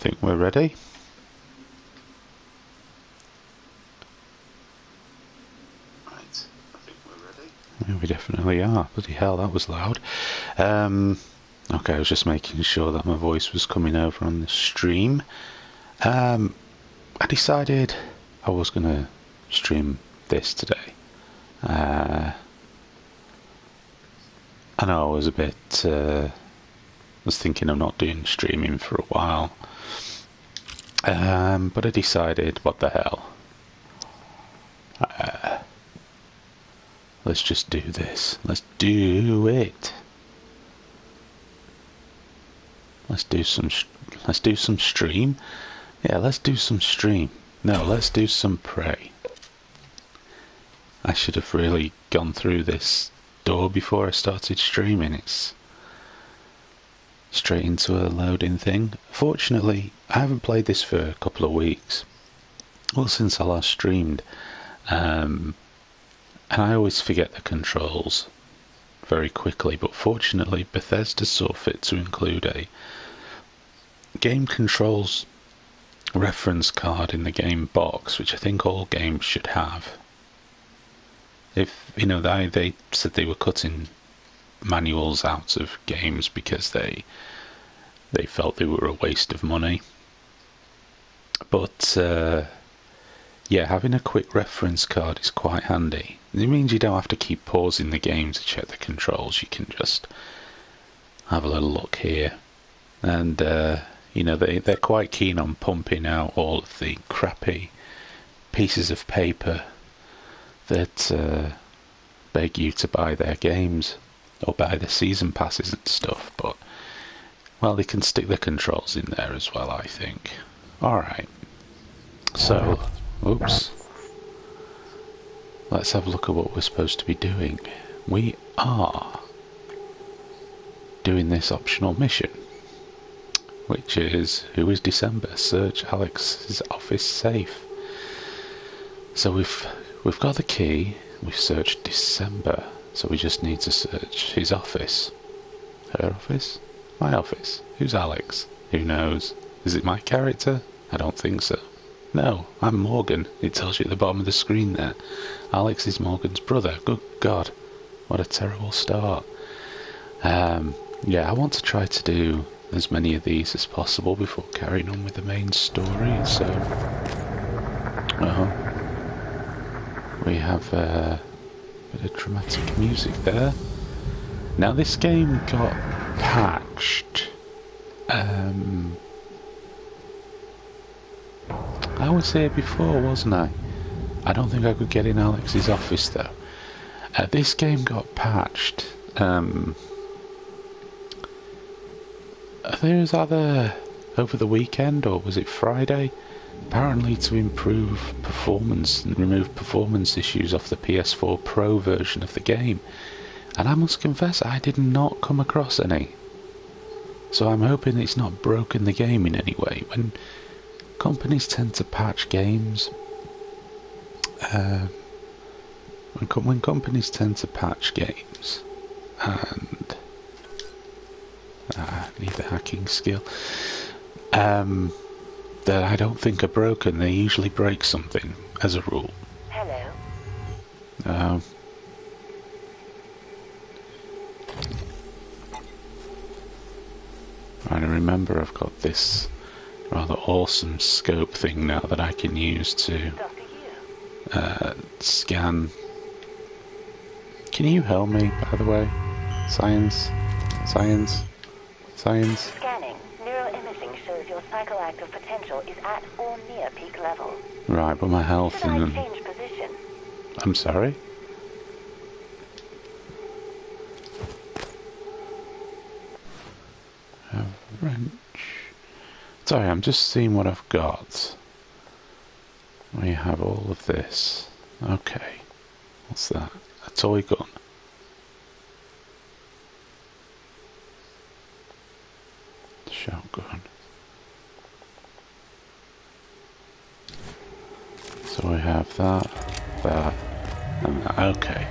think we're ready. Right, I think we're ready. Yeah, we definitely are. Bloody hell, that was loud. Um, okay, I was just making sure that my voice was coming over on the stream. Um, I decided I was going to stream this today. Uh, I know I was a bit. Uh, was thinking of not doing streaming for a while, um, but I decided, what the hell? Uh, let's just do this. Let's do it. Let's do some. Let's do some stream. Yeah, let's do some stream. No, let's do some Prey. I should have really gone through this door before I started streaming. It's straight into a loading thing. Fortunately, I haven't played this for a couple of weeks. Well, since I last streamed. Um, and I always forget the controls very quickly, but fortunately, Bethesda saw fit to include a game controls reference card in the game box, which I think all games should have. If you know, they they said they were cutting manuals out of games because they they felt they were a waste of money. But uh, yeah, having a quick reference card is quite handy. It means you don't have to keep pausing the game to check the controls. You can just have a little look here, and uh, you know they they're quite keen on pumping out all of the crappy pieces of paper that uh, beg you to buy their games or buy the season passes and stuff. But well, they can stick the controls in there as well. I think. All right. So, oops. Let's have a look at what we're supposed to be doing. We are doing this optional mission which is Who is December? Search Alex's office safe. So we've we've got the key, we've searched December, so we just need to search his office. Her office? My office. Who's Alex? Who knows? Is it my character? I don't think so. No, I'm Morgan. It tells you at the bottom of the screen there. Alex is Morgan's brother. Good God. What a terrible start. Um, yeah, I want to try to do as many of these as possible before carrying on with the main story. So, uh, we have a bit of dramatic music there. Now, this game got patched. Um, I was here before, wasn't I? I don't think I could get in Alex's office though. Uh, this game got patched. Um, was either over the weekend or was it Friday? Apparently to improve performance and remove performance issues off the PS4 Pro version of the game. And I must confess, I did not come across any. So I'm hoping it's not broken the game in any way. When companies tend to patch games, uh, when, com when companies tend to patch games, and I need the hacking skill. Um, that I don't think are broken. They usually break something, as a rule. Hello. Um, I remember I've got this rather awesome scope thing now that I can use to uh, scan. Can you help me, by the way? Science? Science? Science? Scanning. Your psychoactive potential is at or near peak level. Right, but my health Should I change position? I'm sorry? A wrench. Sorry, I'm just seeing what I've got. We have all of this. Okay. What's that? A toy gun. Shotgun. So we have that, that, and that. Okay.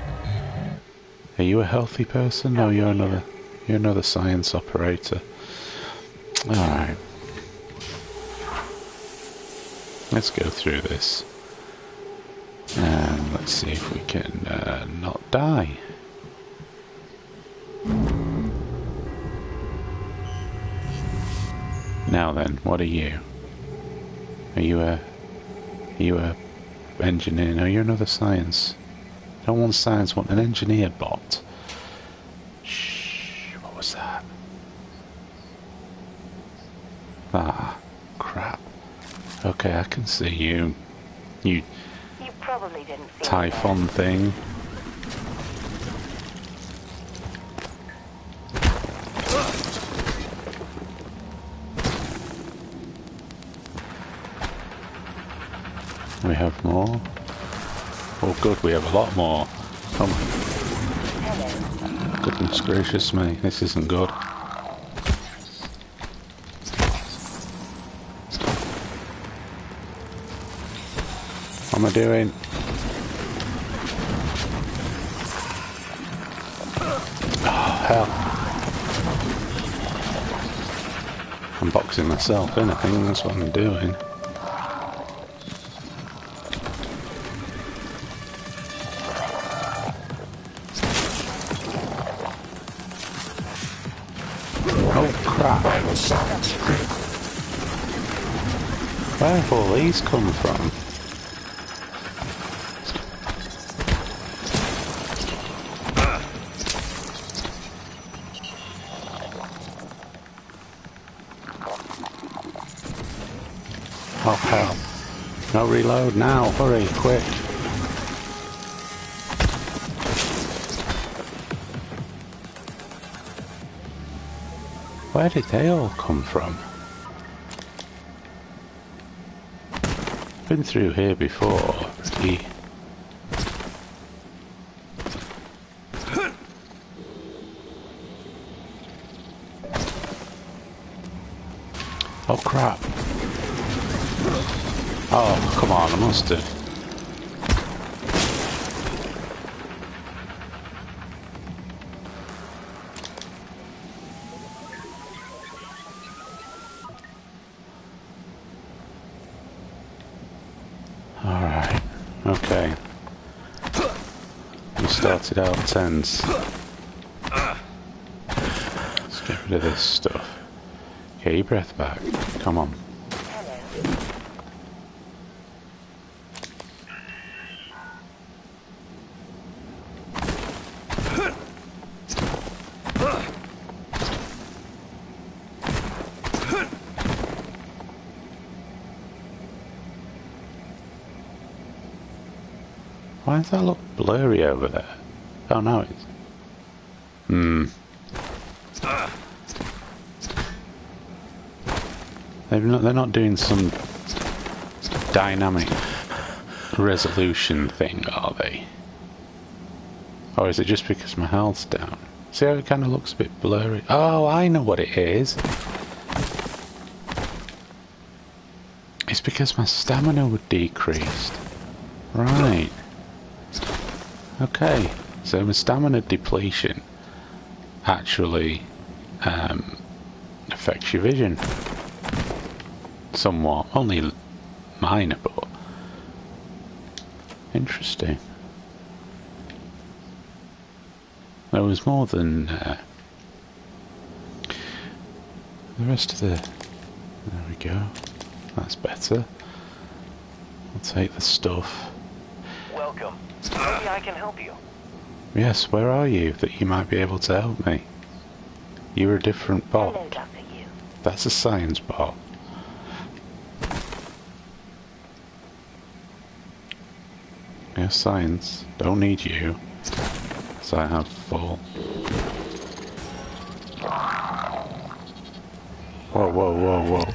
Are you a healthy person? No, you're another. You're another science operator. All right. let's go through this. And let's see if we can uh, not die. Now then, what are you? Are you a... You a engineer? No, you're another science. I don't want science, I want an engineer bot. Shh, what was that? Ah, crap. Okay, I can see you. You You probably didn't see Typhon thing. Good, we have a lot more. Come on. Goodness gracious me, this isn't good. What am I doing? Oh, hell. I'm boxing myself in, I think that's what I'm doing. These come from? Oh hell. No reload now, hurry, quick. Where did they all come from? Been through here before. The... Oh crap. Oh, come on, I must have. Out. Let's get rid of this stuff. Get your breath back. Come on. Why does that look? No, it's. Hmm. They're not, they're not doing some dynamic resolution thing, are they? Or is it just because my health's down? See how it kind of looks a bit blurry? Oh, I know what it is. It's because my stamina would decreased. Right. Okay, so my stamina depletion actually um, affects your vision. Somewhat. Only minor, but interesting. There was more than uh, the rest of the. There we go. That's better. I'll take the stuff. Welcome. Maybe I can help you. Yes, where are you that you might be able to help me? You're a different bot. Hello, Dr. Yu. That's a science bot. Yes, science. Don't need you. So I have full. Whoa, whoa, whoa, whoa.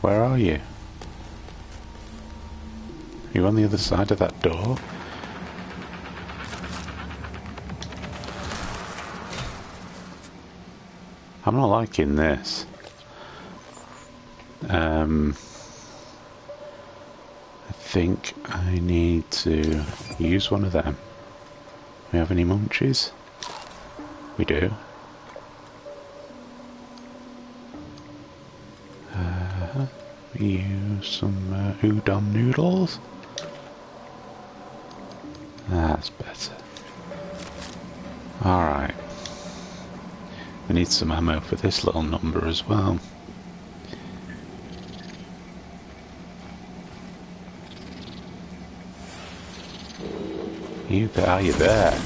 Where are you? You on the other side of that door? I'm not liking this. Um, I think I need to use one of them. We have any munchies? We do. Uh, you some uh, udon noodles. That's better. Alright. We need some ammo for this little number as well. You there, you there.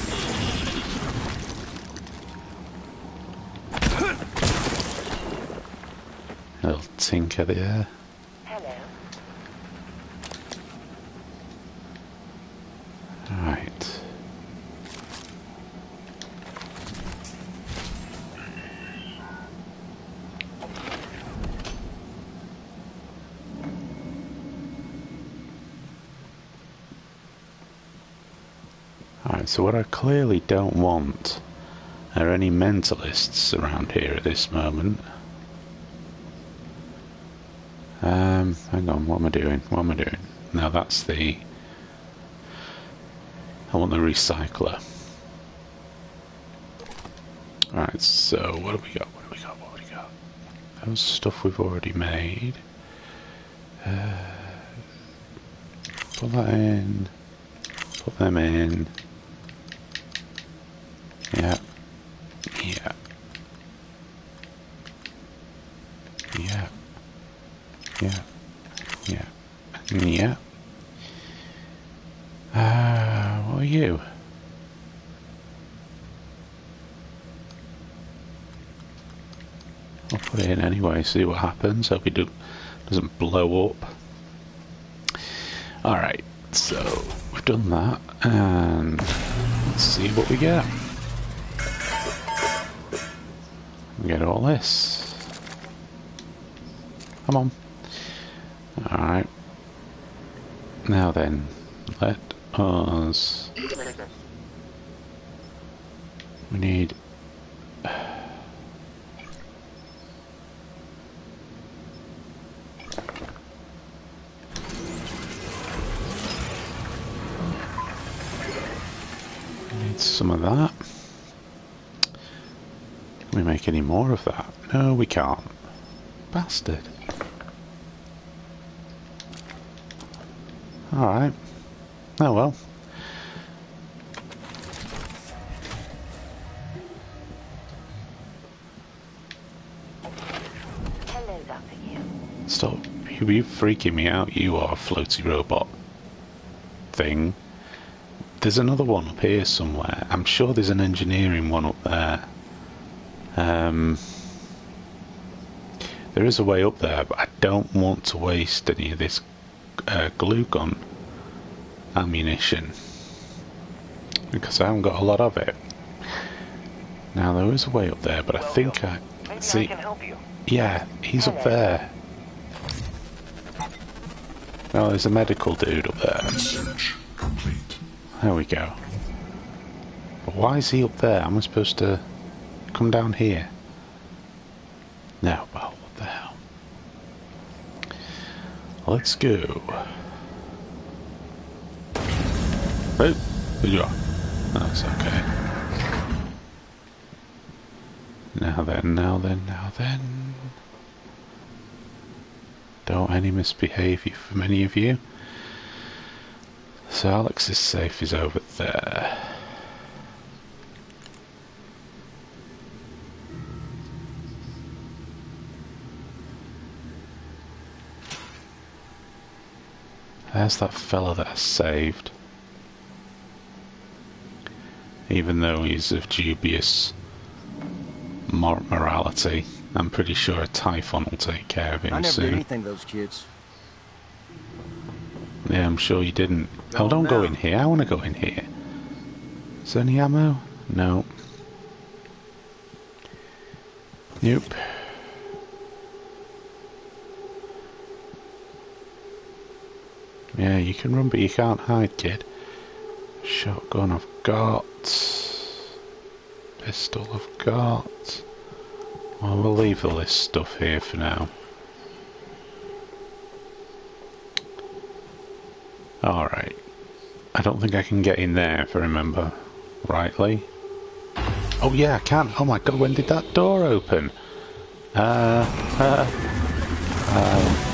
Little tinker there. Hello. Right. Alright, so what I clearly don't want are any mentalists around here at this moment. Um, hang on, what am I doing? What am I doing? Now that's the I want the recycler. Alright, so what have we got? What have we got? What have we got? Those stuff we've already made. Uh, put that in. Put them in. Yeah. Yeah. Yeah. Yeah. Yeah. Yeah. Uh, what are you? I'll put it in anyway, see what happens. Hope it do, doesn't blow up. Alright, so we've done that, and let's see what we get. We get all this. Come on. Alright. Now then, let us. We need. Make any more of that? No, we can't. Bastard. Alright. Oh well. Hello, Stop. You you freaking me out, you are a floaty robot thing. There's another one up here somewhere. I'm sure there's an engineering one up there. Um, there is a way up there, but I don't want to waste any of this uh, glue gun ammunition because I haven't got a lot of it. Now there is a way up there, but I think I Maybe I see. can help you. Yeah, he's up there. Oh, there's a medical dude up there. Research complete. There we go. But why is he up there? Am I supposed to come down here? Now, well, what the hell? Let's go. Oh, there you are. That's okay. Now then, now then, now then. Don't any misbehave you from any of you. So Alex's safe is over there. There's that fella that I saved. Even though he's of dubious mor- morality, I'm pretty sure a Typhon will take care of him I never soon. did anything to those kids. Yeah, I'm sure you didn't. Oh, don't go in here. I want to go in here. Is there any ammo? No. Nope. Yeah, you can run, but you can't hide, kid. Shotgun I've got. Pistol I've got. Well, we'll leave all this stuff here for now. Alright. I don't think I can get in there if I remember rightly. Oh yeah, I can. Oh my god, when did that door open? Uh, uh, uh,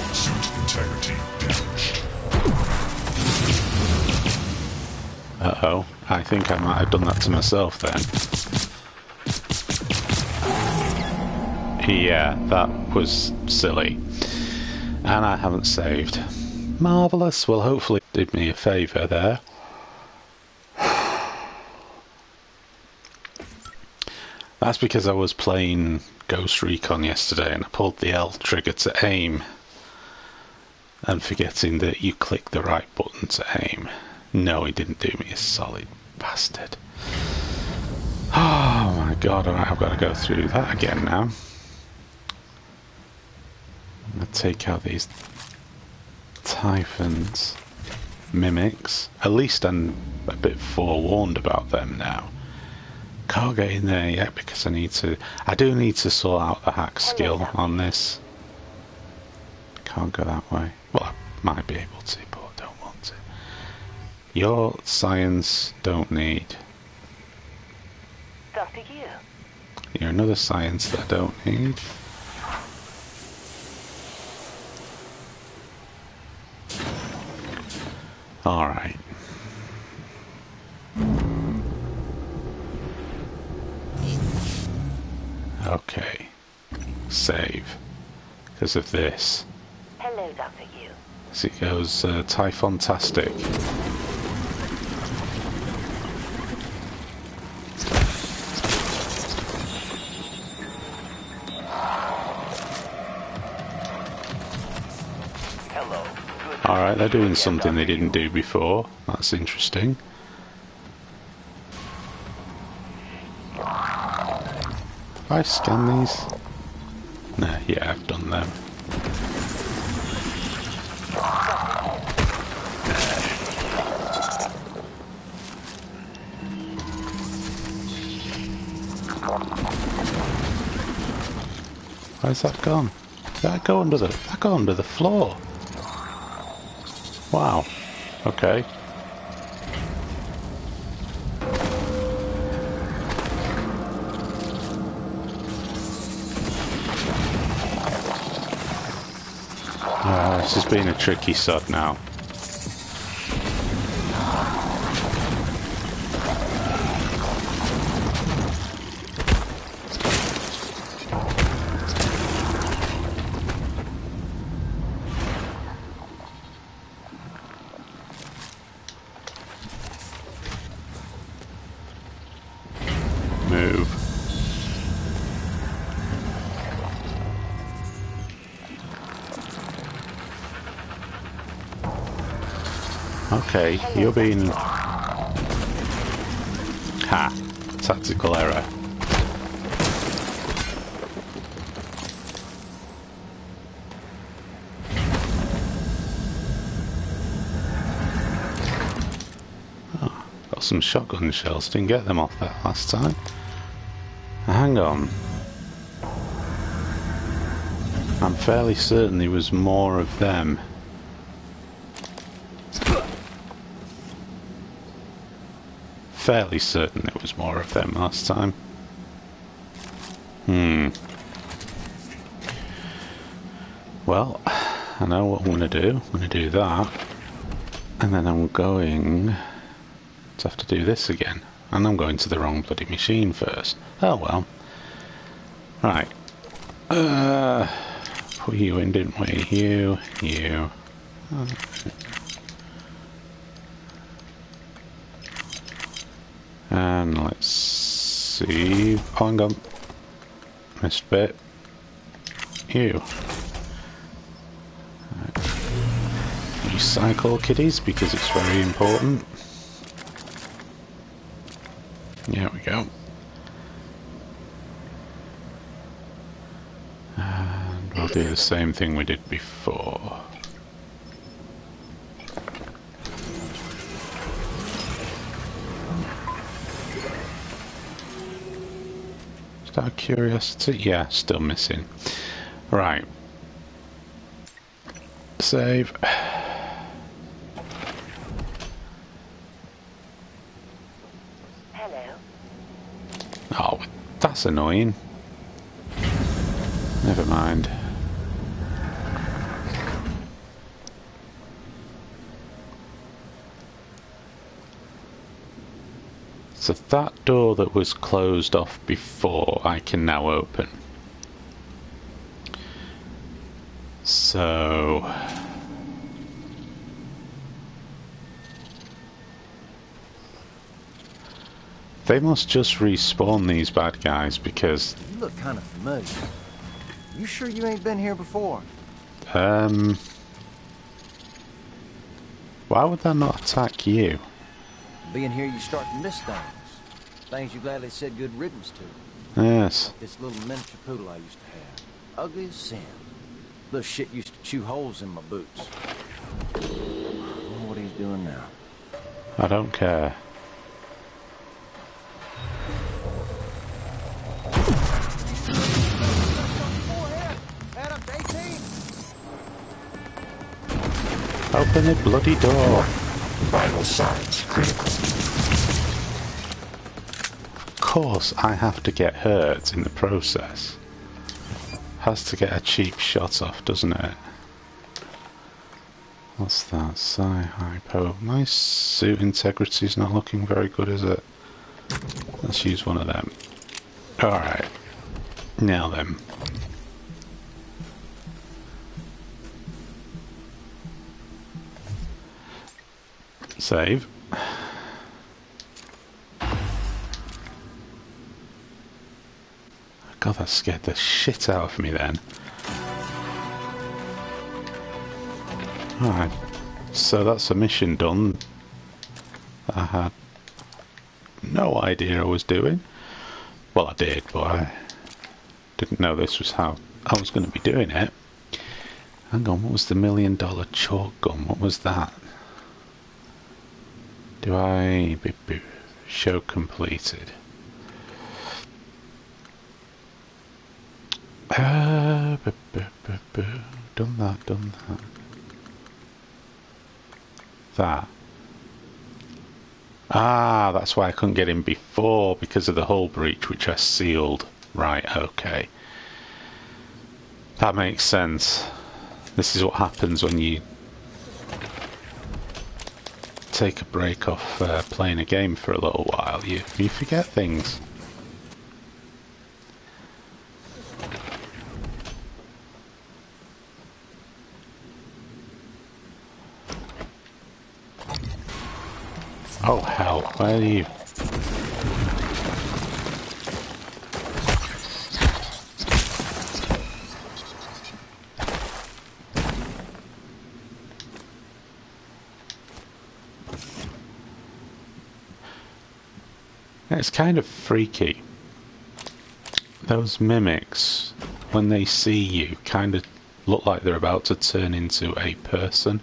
oh, I think I might have done that to myself then. Yeah, that was silly. And I haven't saved. Marvellous. Well, hopefully did me a favour there. That's because I was playing Ghost Recon yesterday and I pulled the L trigger to aim and forgetting that you click the right button to aim. No, he didn't do me a solid bastard. Oh my god, I've got to go through that again now. I'm going to take out these Typhons, Mimics. At least I'm a bit forewarned about them now. Can't get in there yet because I need to... I do need to sort out the hack skill on this. Can't go that way. Well, I might be able to, but I don't want to. Your science don't need. Dr. Yu. You're another science that I don't need. Alright. Okay. Save. Because of this. Hello, Dr. Yu. As it goes, uh, Typhontastic. Alright, they're doing something they didn't do before. That's interesting. I scan these? No, yeah, I've done them. Where's that gone? Did that go under the that go under the floor? Wow. Okay. Ah, this has been a tricky sod now. Okay, you're being... Ha! Tactical error. Oh, got some shotgun shells. Didn't get them off that last time. Hang on. I'm fairly certain there was more of them. Fairly certain there was more of them last time. Hmm. Well, I know what I'm going to do. I'm going to do that. And then I'm going to have to do this again. And I'm going to the wrong bloody machine first. Oh well. Right. Uh, put you in, didn't we? You, you. And let's see. Hang. Missed bit. Right. Recycle kiddies because it's very important. There we go. And we'll do the same thing we did before. Out of curiosity, yeah, still missing. Right. Save. Hello. Oh, that's annoying. Never mind. So that door that was closed off before, I can now open. So... They must just respawn these bad guys because, You look kind of familiar. You sure you ain't been here before? um... Why would that not attack you? Being here, you start to miss things. Things you gladly said good riddance to. Yes. This little miniature poodle I used to have. Ugly as sin. Little shit used to chew holes in my boots. I wonder what he's doing now. I don't care. Open the bloody door. Vital signs critical. Course, I have to get hurt in the process. Has to get a cheap shot off, doesn't it? What's that? Psi hypo. My suit integrity's not looking very good, is it? Let's use one of them. Alright. Now then. Save. God, that scared the shit out of me then. Alright, so that's a mission done. I had no idea I was doing. Well, I did, but I didn't know this was how I was going to be doing it. Hang on, what was the million dollar chalk gun? What was that? Do I... Show completed. Done that, done that. That. Ah, that's why I couldn't get in before, because of the hull breach, which I sealed. Right, okay. That makes sense. This is what happens when you take a break off uh, playing a game for a little while. You, you forget things. Oh hell, where are you? It's kind of freaky. Those mimics, when they see you, kind of look like they're about to turn into a person.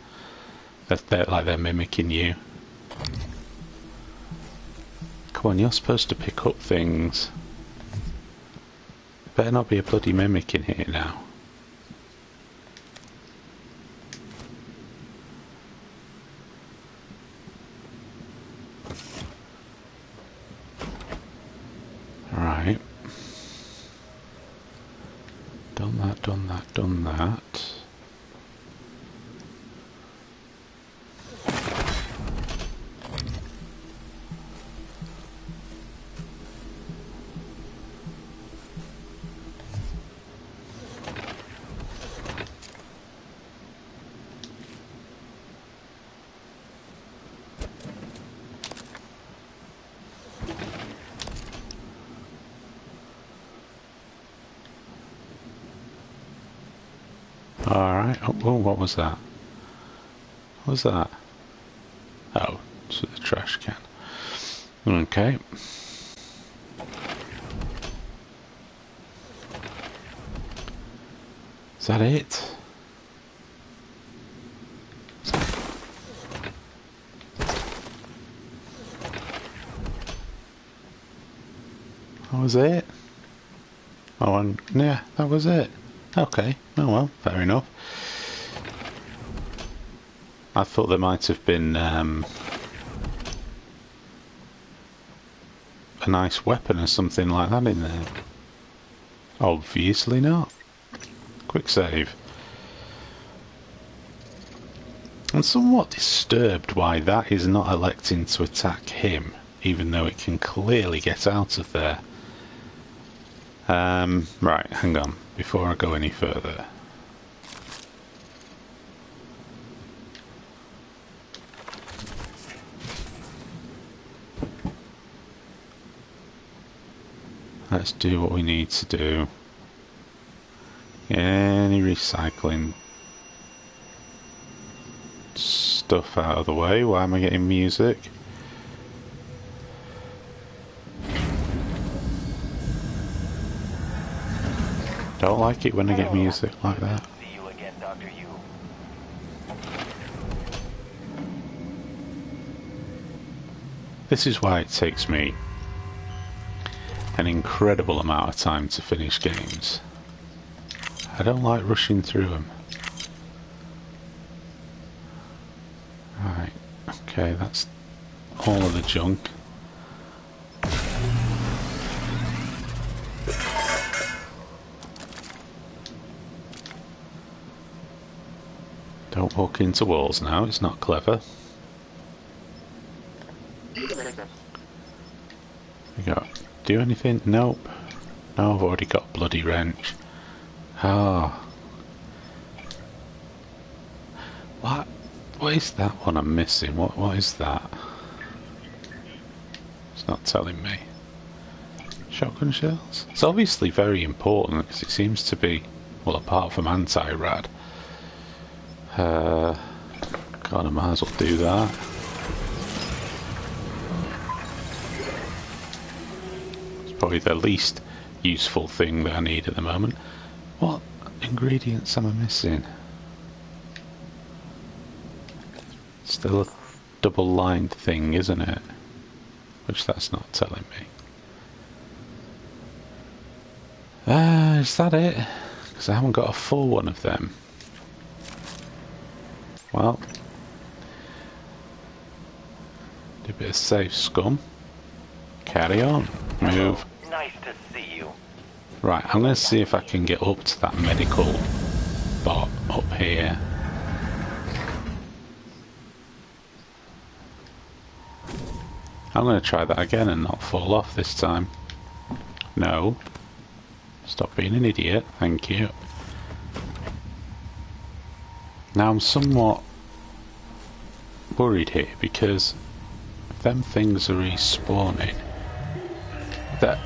That they're like they're mimicking you. Come on, you're supposed to pick up things. Better not be a bloody mimic in here now. Right. Done that, done that, done that. Alright. Oh, oh, what was that? What was that? Oh, it's the trash can. Okay. Is that it? That was it? Oh, and yeah, that was it. Okay, oh well, fair enough. I thought there might have been um, a nice weapon or something like that in there. Obviously not. Quick save. I'm somewhat disturbed why that is not electing to attack him. even though it can clearly get out of there. Um, right, hang on, before I go any further. Let's do what we need to do. Any recycling stuff out of the way. Why am I getting music? Don't like it when I get music like that. This is why it takes me an incredible amount of time to finish games. I don't like rushing through them. Right, okay, that's all of the junk. Don't walk into walls now, it's not clever. We go. Do anything? Nope. No, I've already got bloody wrench. Ah. What? What is that one I'm missing? What? What is that? It's not telling me. Shotgun shells? It's obviously very important because it seems to be, well, apart from anti-rad. Uh, God, I might as well do that. Probably the least useful thing that I need at the moment. What ingredients am I missing? Still a double lined thing, isn't it? Which that's not telling me. Ah, uh, is that it? Because I haven't got a full one of them. Well, do a bit of save scum. Carry on. Move. Nice to see you. Right, I'm going to see if I can get up to that medical bot up here. I'm going to try that again and not fall off this time. No. Stop being an idiot. Thank you. Now I'm somewhat worried here because them things are respawning. That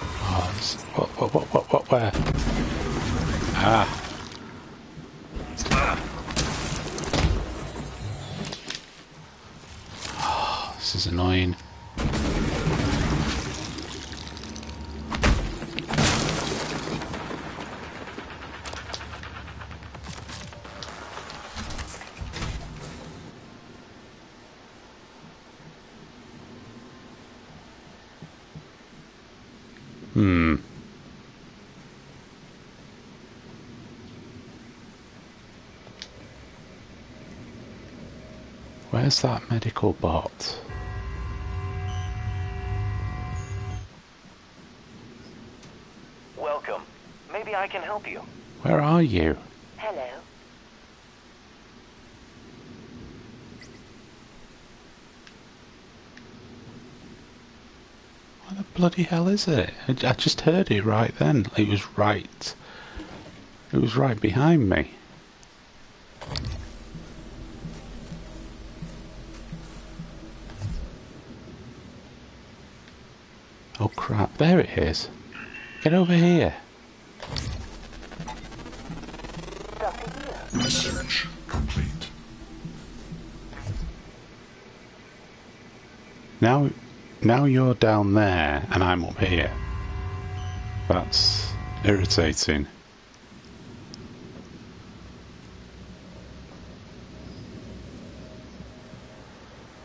Oh, it's- what, what, what, what, what, where? Ah. Oh, this is annoying. Hmm. Where's that medical bot? Welcome. Maybe I can help you. Where are you? Hello. What the bloody hell is it? I, I just heard it right then. It was right. It was right behind me. There it is. Get over here. Research complete. Now, now you're down there and I'm up here. That's irritating.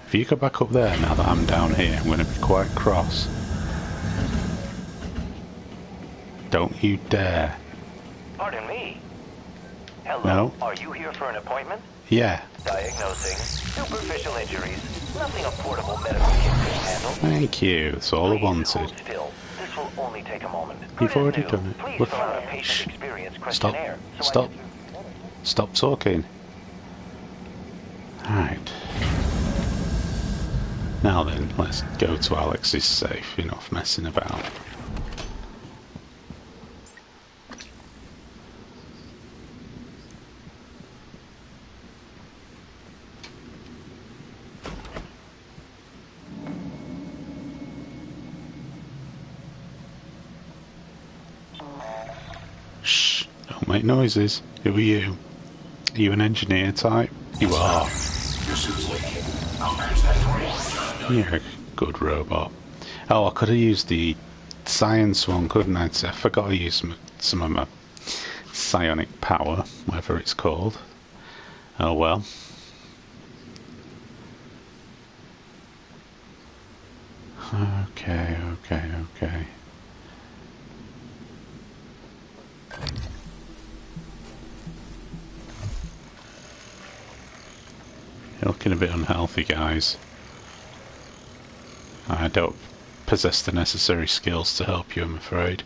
If you go back up there now that I'm down here, I'm going to be quite cross. Don't you dare. Pardon me. Hello. No. Are you here for an appointment? Yeah. Diagnosing. Superficial injuries. Nothing a portable medical kit can handle. Thank you. That's all I Please wanted. hold still. This will only take a moment. You've Good already done it. Please fill out a patient Shh. experience Stop. so Stop. Stop talking. Alright. Now then, let's go to Alex's safe. Enough messing about. Shh, Who are you? Are you an engineer type? You are. You're a good robot. Oh, I could have used the science one, couldn't I? I forgot to use some, some of my psionic power, whatever it's called. Oh well. Okay, okay, okay. Looking a bit unhealthy, guys. I don't possess the necessary skills to help you, I'm afraid.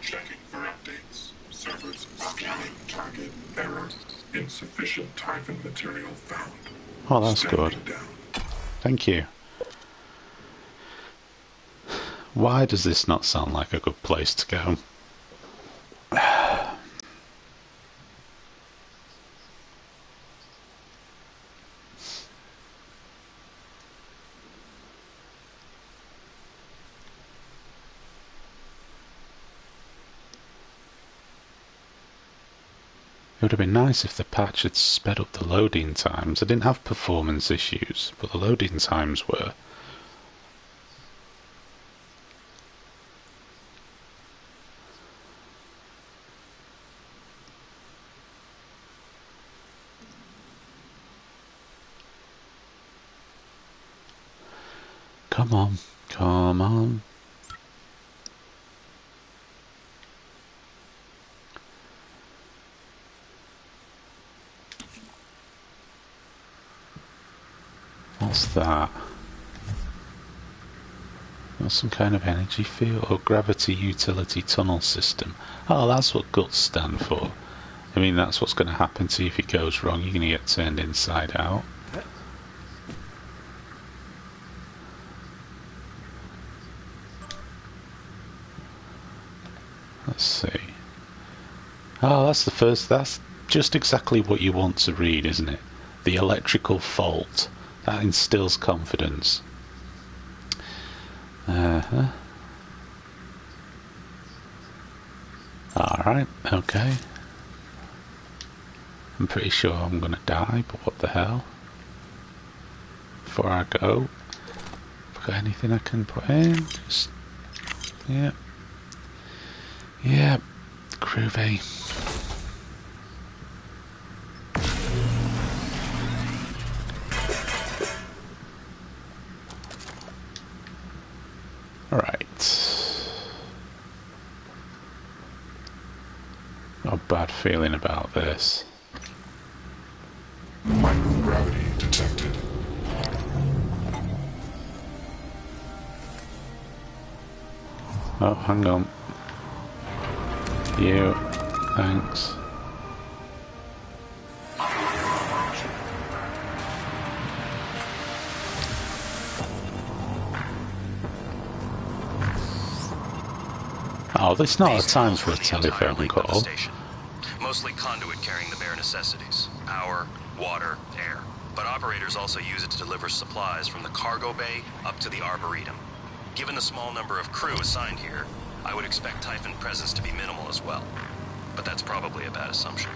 Checking for updates. Servers scanning target error. Insufficient Typhon material found. Oh, that's good. Down. Thank you. Why does this not sound like a good place to go? Nice if the patch had sped up the loading times. I didn't have performance issues, but the loading times were. Come on, come on. That? That's some kind of energy field or gravity utility tunnel system. Oh, that's what guts stand for. I mean, that's what's going to happen to you if it goes wrong. You're going to get turned inside out. Let's see. Oh, that's the first. That's just exactly what you want to read, isn't it? The electrical fault. That instills confidence. Uh huh. Alright, okay. I'm pretty sure I'm gonna die, but what the hell? Before I go, I got anything I can put in? Just, yeah. Yeah, groovy. Feeling about this. Microgravity detected. Oh, hang on. You. Thanks. Oh, this is not a time for a run telephone length of call. Mostly conduit carrying the bare necessities power, water, air. But operators also use it to deliver supplies from the cargo bay up to the arboretum. Given the small number of crew assigned here, I would expect Typhon presence to be minimal as well. But that's probably a bad assumption.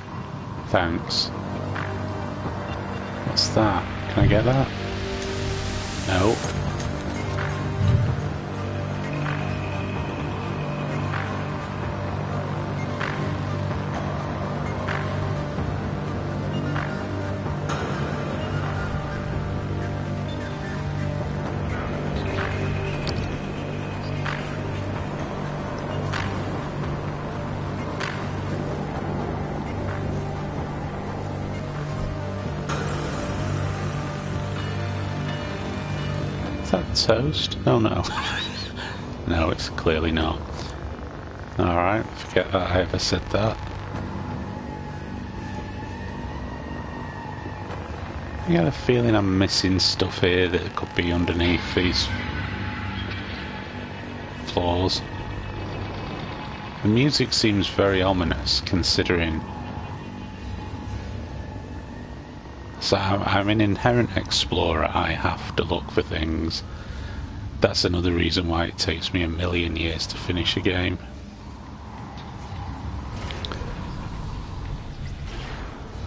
Thanks. What's that? Can I get that? No. Toast? Oh no. no, it's clearly not. Alright, forget that I ever said that. I get a feeling I'm missing stuff here that could be underneath these floors. The music seems very ominous considering. So I'm an inherent explorer, I have to look for things. That's another reason why it takes me a million years to finish a game.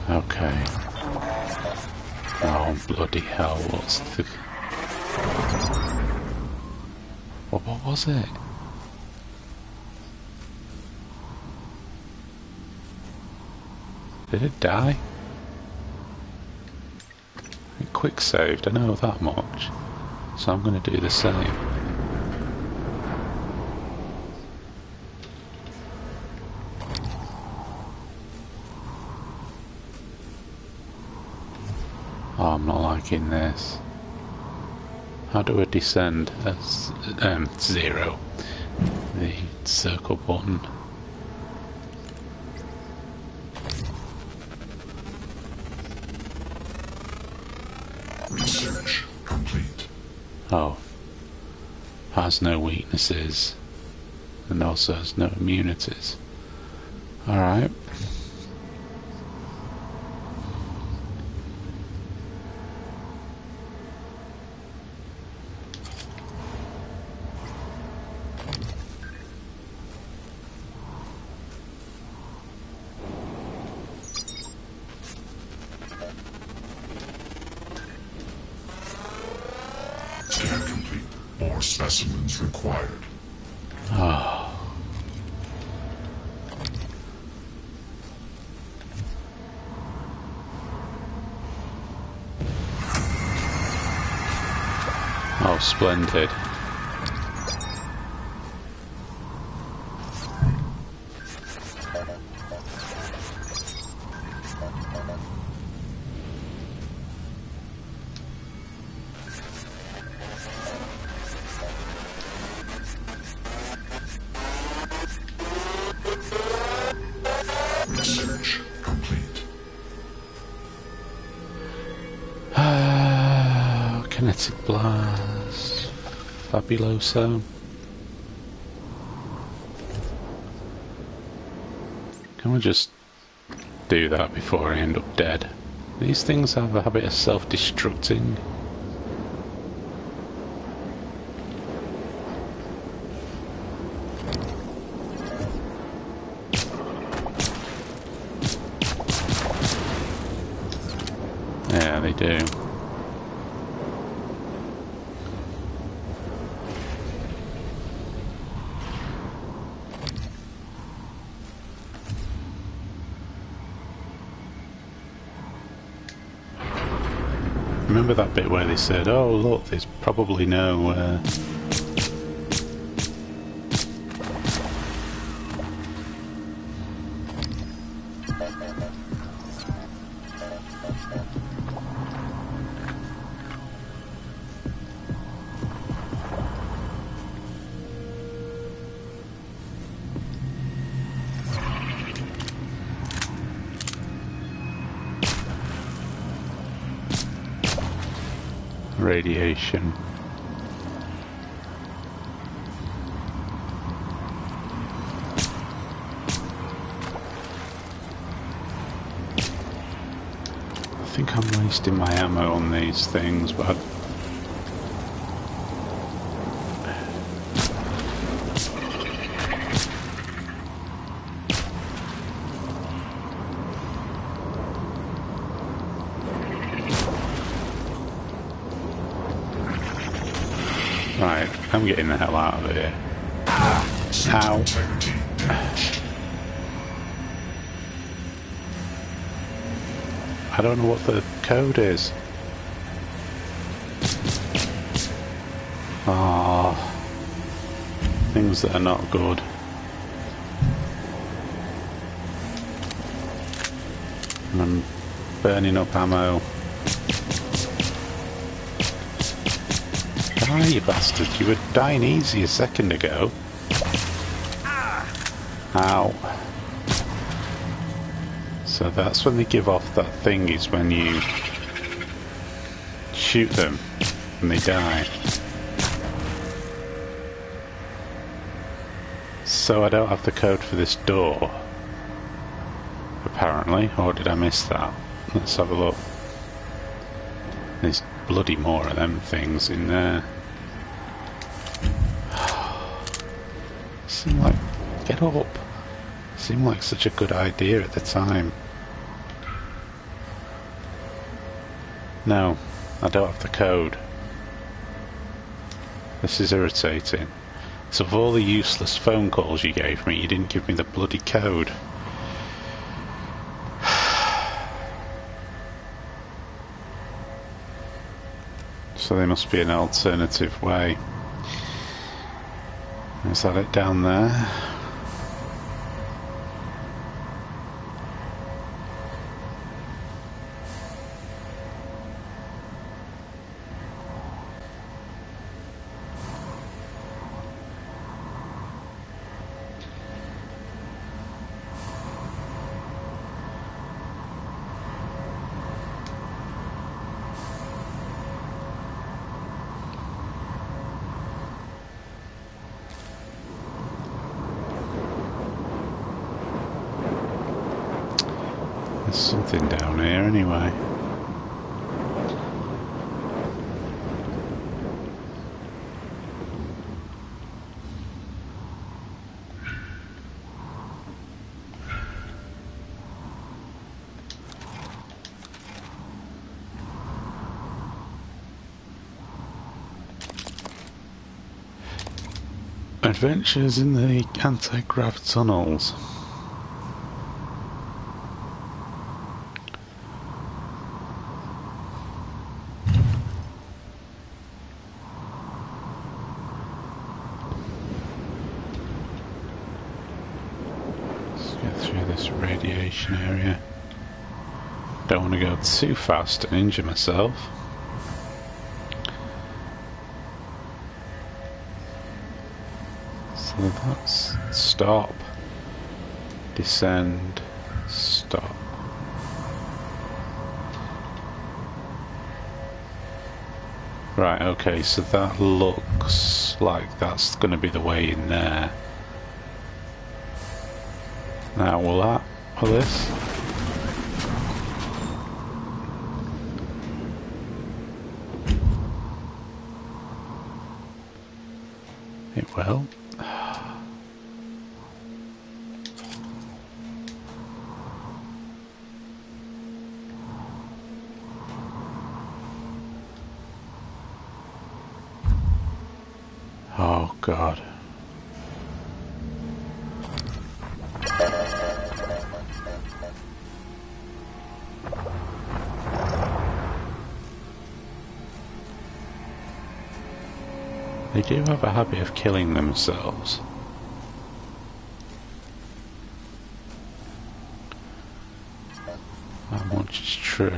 Okay. Oh, bloody hell, what's the... What, what was it? Did it die? It quick saved, I know that much. So I'm going to do the same. Oh, I'm not liking this. How do I descend? That's um, zero. The circle button. Oh. Has no weaknesses. And also has no immunities. Alright. Scan complete. More specimens required. Oh, Fabuloso. Can we just do that before I end up dead? These things have a habit of self-destructing. Yeah, they do. Remember that bit where they said, "Oh, look, there's probably no." Uh... on these things, but right, I'm getting the hell out of here. Ow. Integrity damaged. I don't know what the code is. That are not good. And I'm burning up ammo. die, you bastard. You were dying easy a second ago. Ow. So that's when they give off that thing, is when you shoot them and they die. So I don't have the code for this door. Apparently, or did I miss that? Let's have a look. There's bloody more of them things in there. Seemed like get up. Seemed like such a good idea at the time. No, I don't have the code. This is irritating. So of all the useless phone calls you gave me, you didn't give me the bloody code. So there must be an alternative way. Is that it down there? There's something down here anyway. Adventures in the anti-grav tunnels. Let's get through this radiation area. Don't want to go too fast and injure myself. That's stop, descend, stop. Right, okay, so that looks like that's going to be the way in there. Now, will that, will this? Do have a habit of killing themselves. That much is true.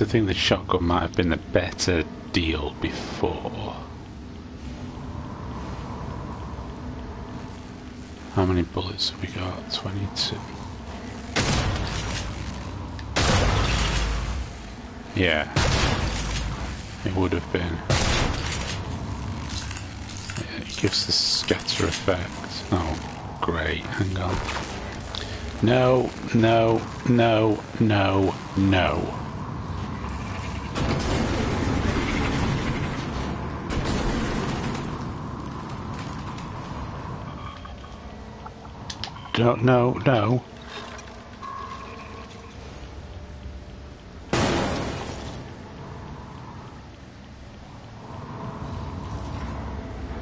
To think the shotgun might have been the better deal before. How many bullets have we got? 22. Yeah. It would have been. Yeah, it gives the scatter effect. Oh. great. Hang on. No, no, no, no, no. Don't, no, no.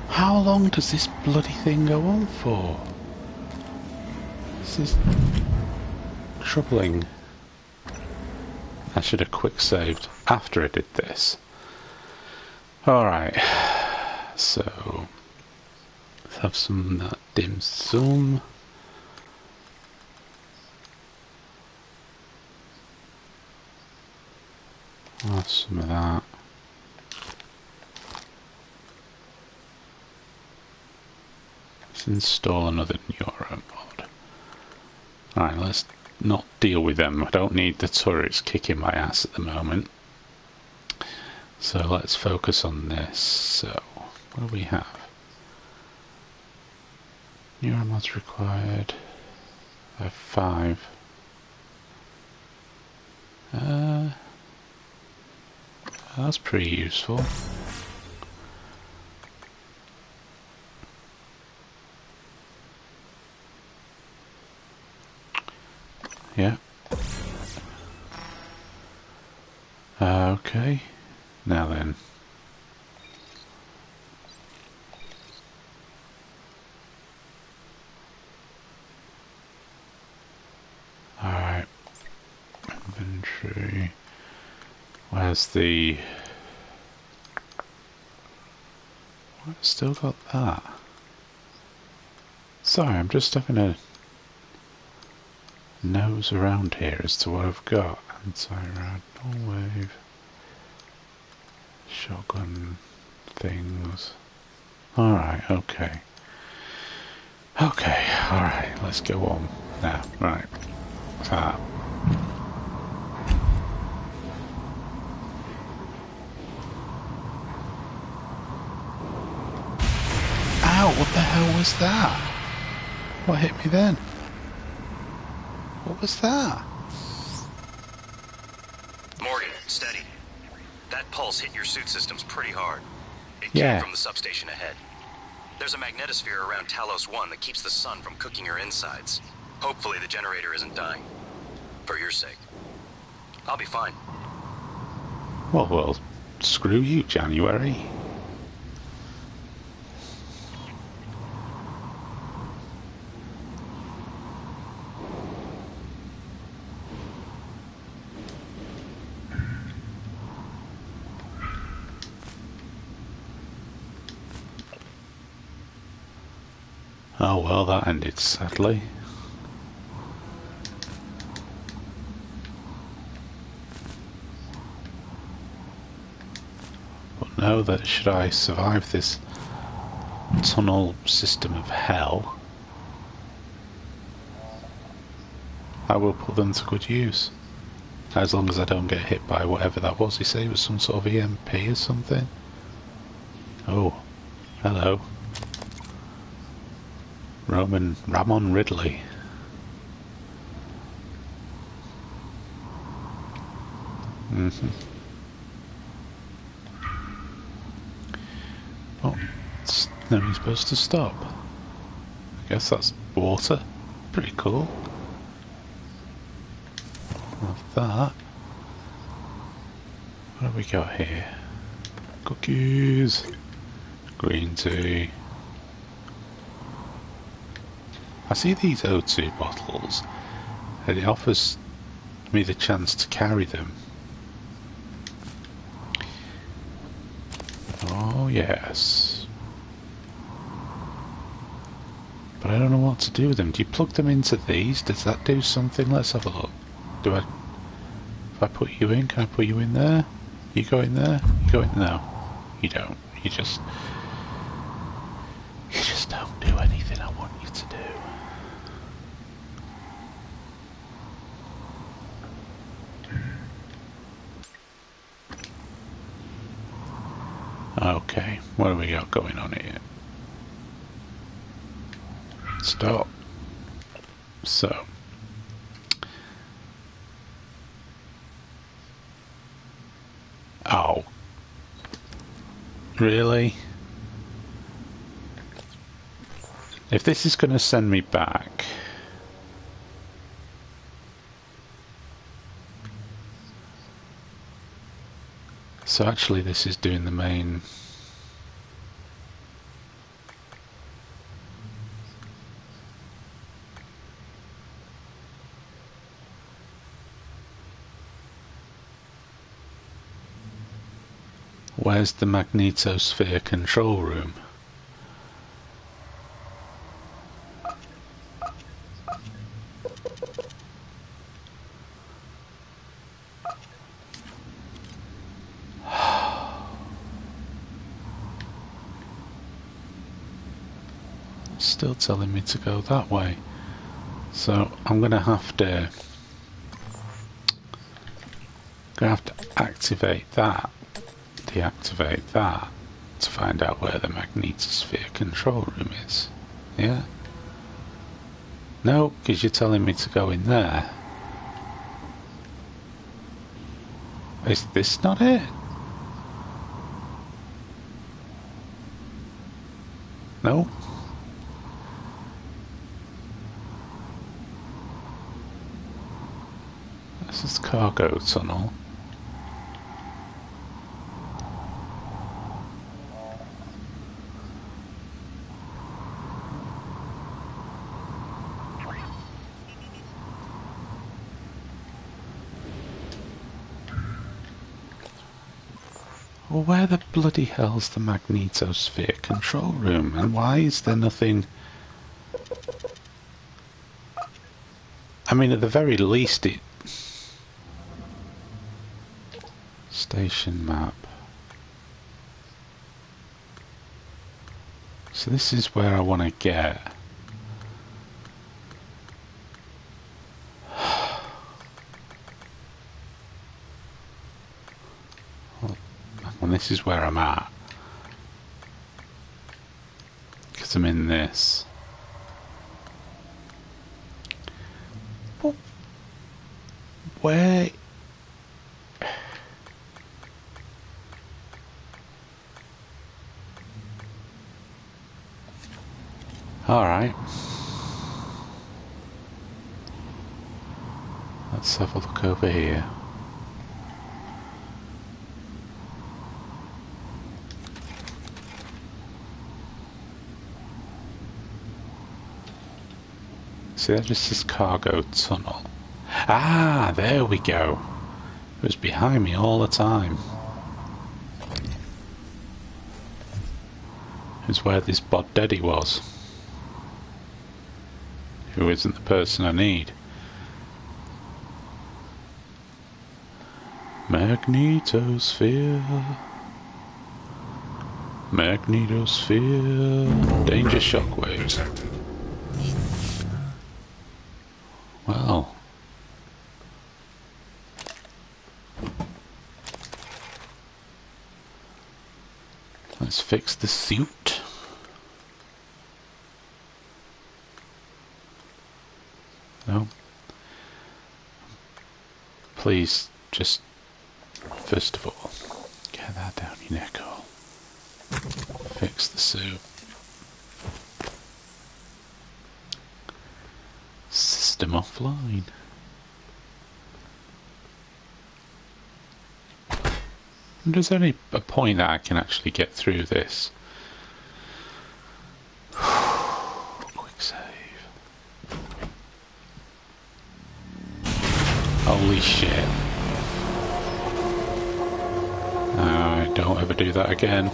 How long does this bloody thing go on for? This is troubling. I should have quick saved after I did this. Alright, so let's have some that dim sum. Some of that. Let's install another Neuro mod. Alright, let's not deal with them. I don't need the turrets kicking my ass at the moment. So let's focus on this. So, what do we have? Neuromods required. I have five. Uh, that's pretty useful. Yeah. Uh, okay. Now then. Alright. Inventory. Where's the... I've still got that. Sorry, I'm just having a nose around here as to what I've got. Anti-rad, wave, shotgun things. Alright, okay. Okay, alright, let's go on now. Right. Ah. Ow, what the hell was that? What hit me then? What was that? Morgan, steady. That pulse hit your suit systems pretty hard. It Yeah. came from the substation ahead. There's a magnetosphere around Talos 1 that keeps the sun from cooking your insides. Hopefully the generator isn't dying. For your sake. I'll be fine. Well, well, screw you, January. That ended sadly. But know that should I survive this tunnel system of hell, I will put them to good use. As long as I don't get hit by whatever that was. He said it was some sort of EMP or something. Oh, hello. Roman Ramon Ridley. Mm-hmm. Oh, it's never supposed to stop. I guess that's water. Pretty cool. Love that. What have we got here? Cookies. Green tea. I see these O2 bottles and it offers me the chance to carry them. Oh yes. But I don't know what to do with them. Do you plug them into these? Does that do something? Let's have a look. Do I... If I put you in, can I put you in there? You go in there? You go in No. You don't. You just... You just don't do anything I want you to do. Okay, what do we got going on here? Stop. So. Oh. Really? If this is going to send me back... So actually this is doing the main... Where's the magnetosphere control room? Still telling me to go that way. So I'm gonna have to gonna have to activate that deactivate that to find out where the magnetosphere control room is. Yeah? No, because you're telling me to go in there. Is this not it? No? This is cargo tunnel. Where the bloody hell's the magnetosphere control room? And why is there nothing... I mean, at the very least it... Station map. So this is where I want to get. and this is where I'm at. Because I'm in this. Where... Alright. Let's have a look over here. See, this is cargo tunnel. Ah, there we go. It was behind me all the time. It's where this bod daddy was. Who isn't the person I need. Magnetosphere. Magnetosphere. Danger shockwaves. Well. Let's fix the suit. No. Please, just first of all, get that down your neck hole. Fix the suit. System offline. And is there any a point that I can actually get through this? Quick save. Holy shit. Don't ever do that again.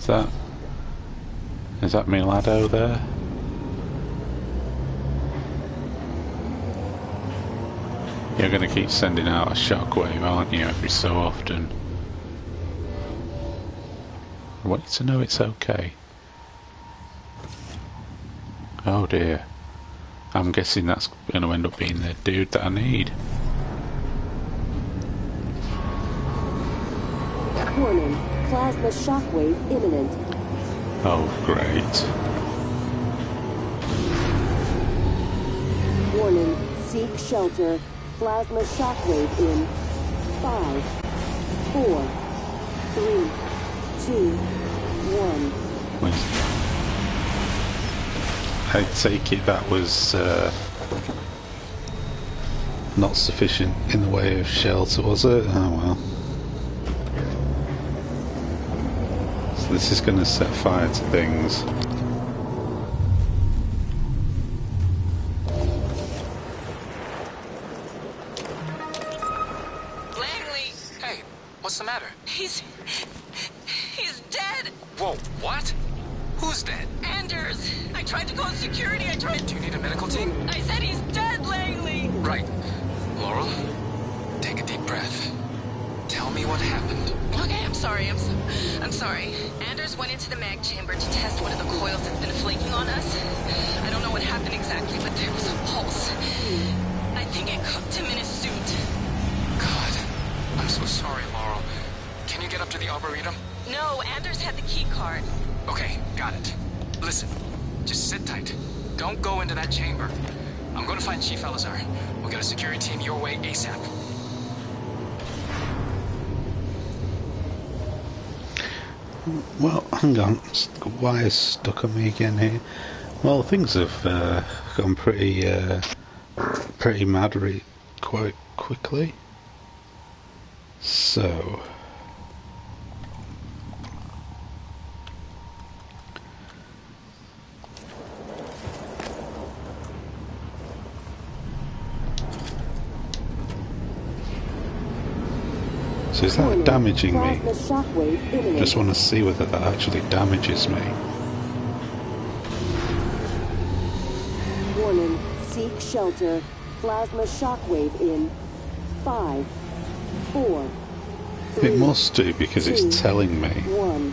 Is that... Is that me Milado there? You're going to keep sending out a shockwave, aren't you, every so often? I want you to know it's okay. Oh dear. I'm guessing that's going to end up being the dude that I need. Warning, plasma shockwave imminent. Oh, great. Warning, seek shelter. Plasma shockwave in five, four, three, two, one. I take it that was uh, not sufficient in the way of shelter, was it? Oh well. This is going to set fire to things. On me again here? Well, things have uh, gone pretty, uh, pretty mad re- quite quickly. So, so is that damaging me? Just want to see whether that actually damages me. Shelter. Plasma shockwave in five, four, three, It must do because two, it's telling me. one.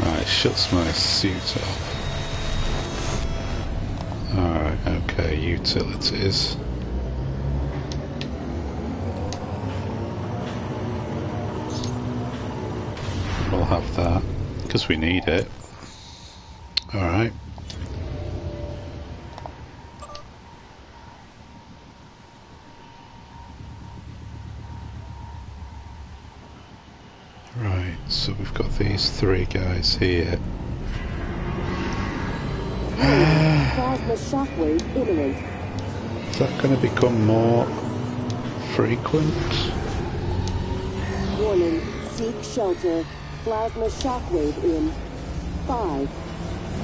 Right, shuts my suit off. Alright, okay, utilities. We'll have that, because we need it. Alright. Right, so we've got these three guys here. Plasma shockwave imminent. Is that going to become more frequent? Warning, seek shelter. Plasma shockwave in five,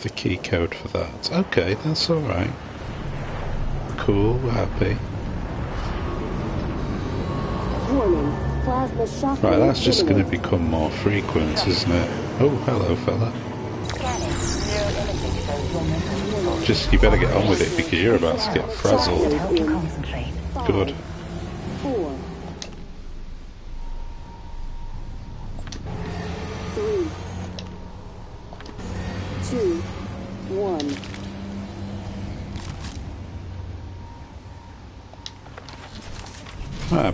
have the key code for that. Okay, that's alright. Cool, we're happy. Right, that's just going to become more frequent, isn't it? Oh, hello, fella. Just, you better get on with it because you're about to get frazzled. Good.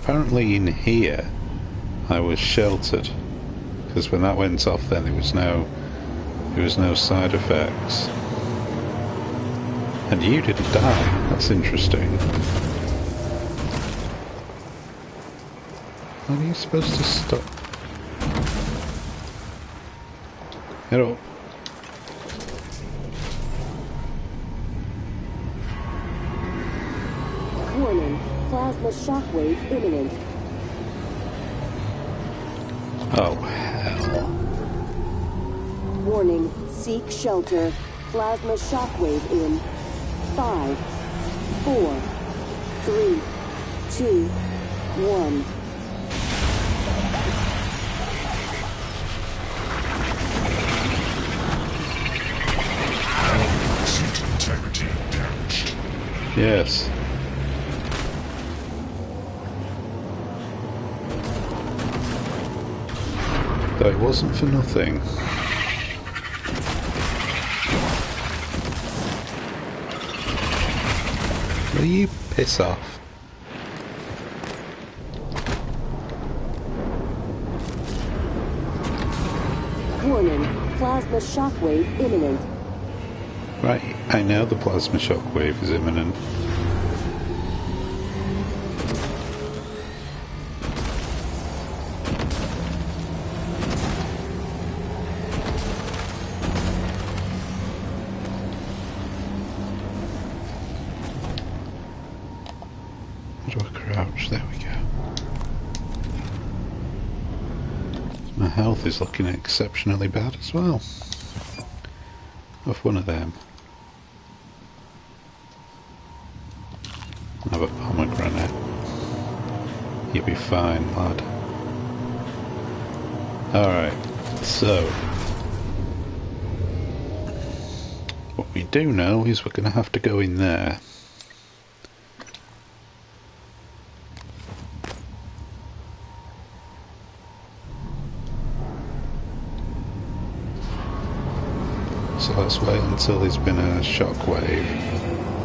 Apparently in here I was sheltered because when that went off then there was no there was no side effects. And you didn't die. That's interesting. How are you supposed to stop? Get up Breakaway imminent. Oh, hell. Warning, seek shelter. Plasma shockwave in. Five, four, three, two, one. Yes. Wasn't for nothing. Will you piss off? Warning, plasma shockwave imminent. Right, I know the plasma shockwave is imminent. Is looking exceptionally bad as well. Off one of them. Have a pomegranate. You'll be fine, lad. Alright, so. What we do know is we're going to have to go in there. So until there's been a shockwave.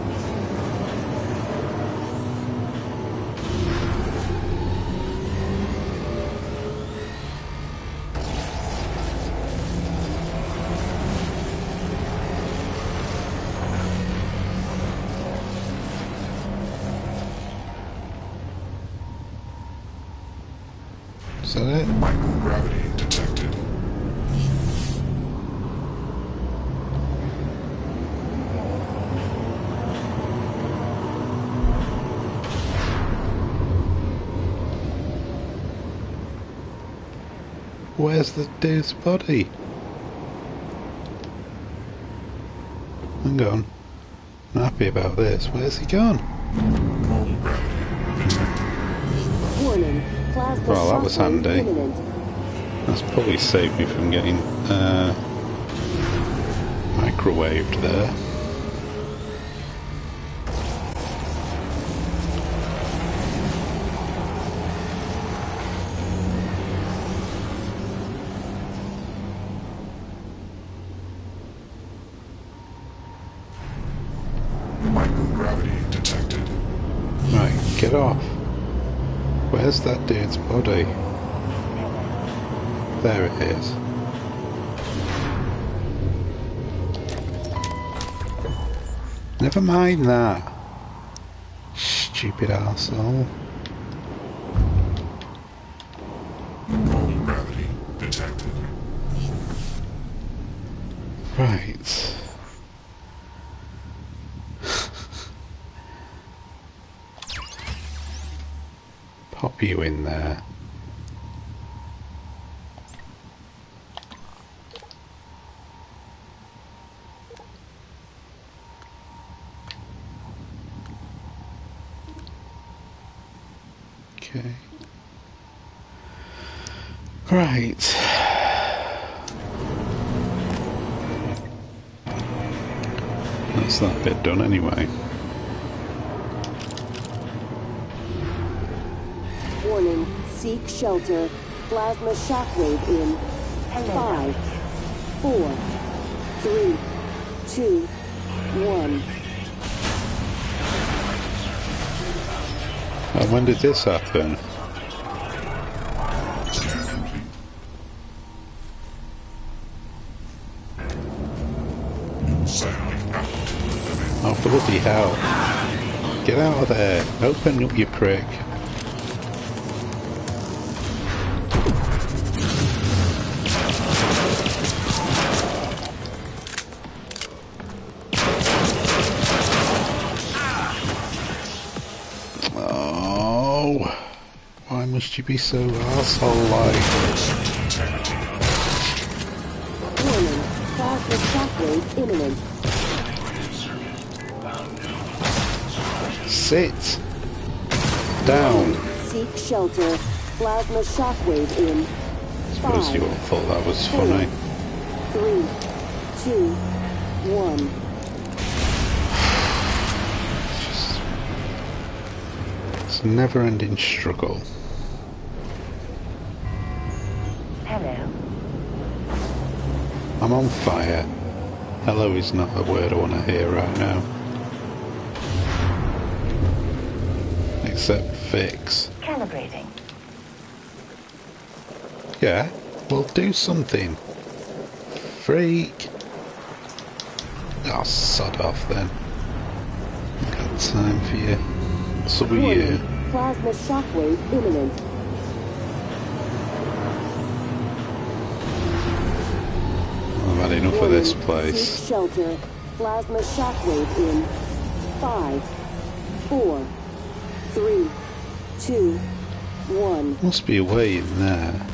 The dude's body? Hang on. I'm happy about this. Where's he gone? Warning, Well, that was handy. imminent. That's probably saved me from getting uh, microwaved there. There it is. Never mind that. Stupid arsehole. Gravity detected. Right. Pop you in there. Okay. Right. That's that bit done anyway. Warning, seek shelter. Plasma shockwave in. Five, four, three, two, one. And when did this happen? Hell. Get out of there. Open up, you prick. Oh, why must you be so asshole-like? Sit down. Seek shelter. Plasma shockwave in. Suppose you all thought that was funny. Three, two, one. Just It's a never-ending struggle. Hello. I'm on fire. Hello is not a word I want to hear right now. Except fix. Calibrating. Yeah, we'll do something. Freak. Oh, sod off then. Got time for you. So are you. Plasma shockwave imminent. I've had enough of this place. Seek shelter. Plasma shockwave in five, four, three, two, one. Must be a way in there.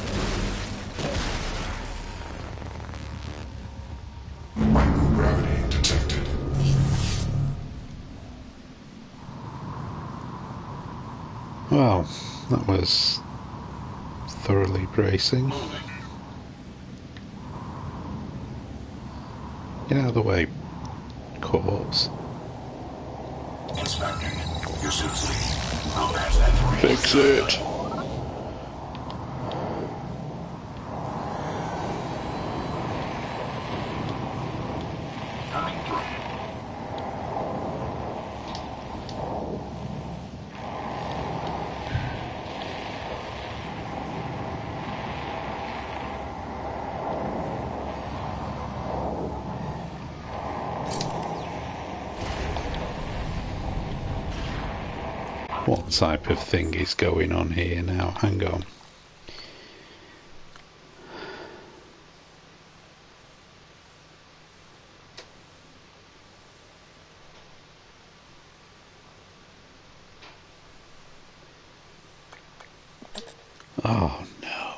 Well, that was thoroughly bracing. Get out of the way, corpse. Inspecting. Your suit's leaking. I'll patch that for you. Fix it. Coming through. What type of thing is going on here now? Hang on. Oh no.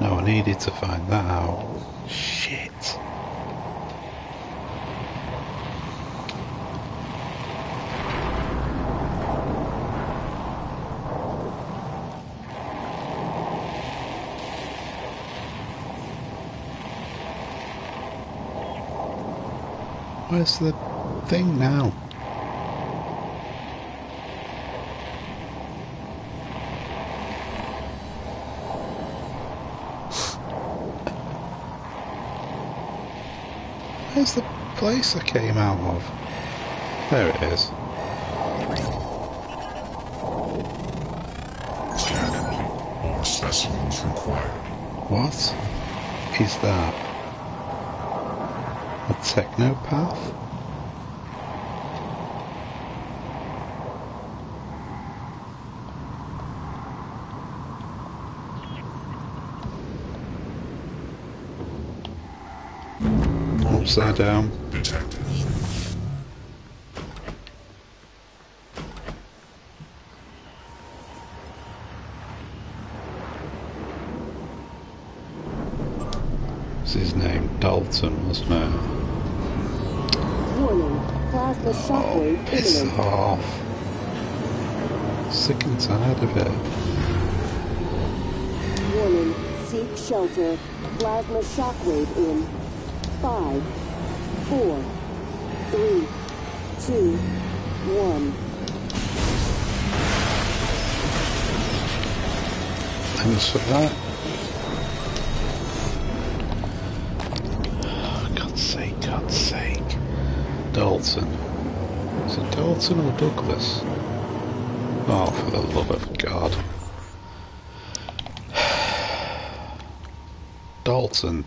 No, I needed to find that out. Shit. Where's the thing now? Where's the place I came out of? There it is. Scan Specimens required. What is that? A technopath? Upside down. Detected. What's his name? Dalton, wasn't it? Warning. Plasma shockwave oh, Piss imminent. off. Sick and tired of it. Warning. Seek shelter. Plasma shockwave in five, four, three, two, one. Thanks for that. Oh, God's sake, God's sake. Dalton. Is it Dalton or Douglas? Oh, for the love of God. Dalton.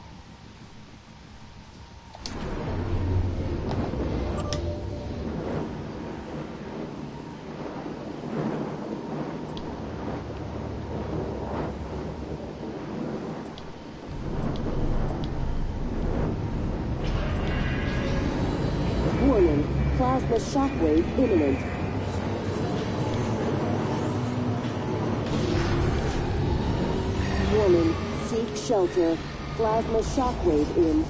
Shelter. Plasma shockwave in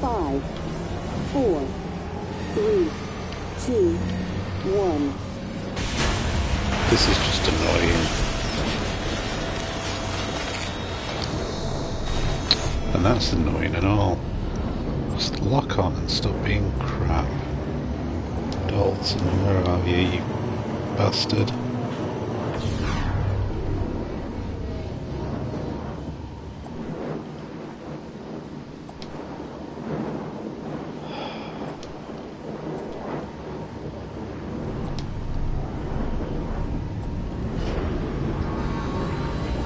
five, four, three, two, one. This is just annoying. And that's annoying and all. Just lock on and stop being crap. Dalton, where are you, you bastard?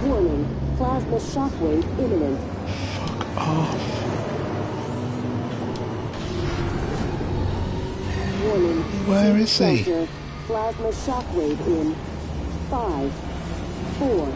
Warning. Plasma shockwave imminent. Off. Warning. Where is he? Plasma shockwave in. Five, four,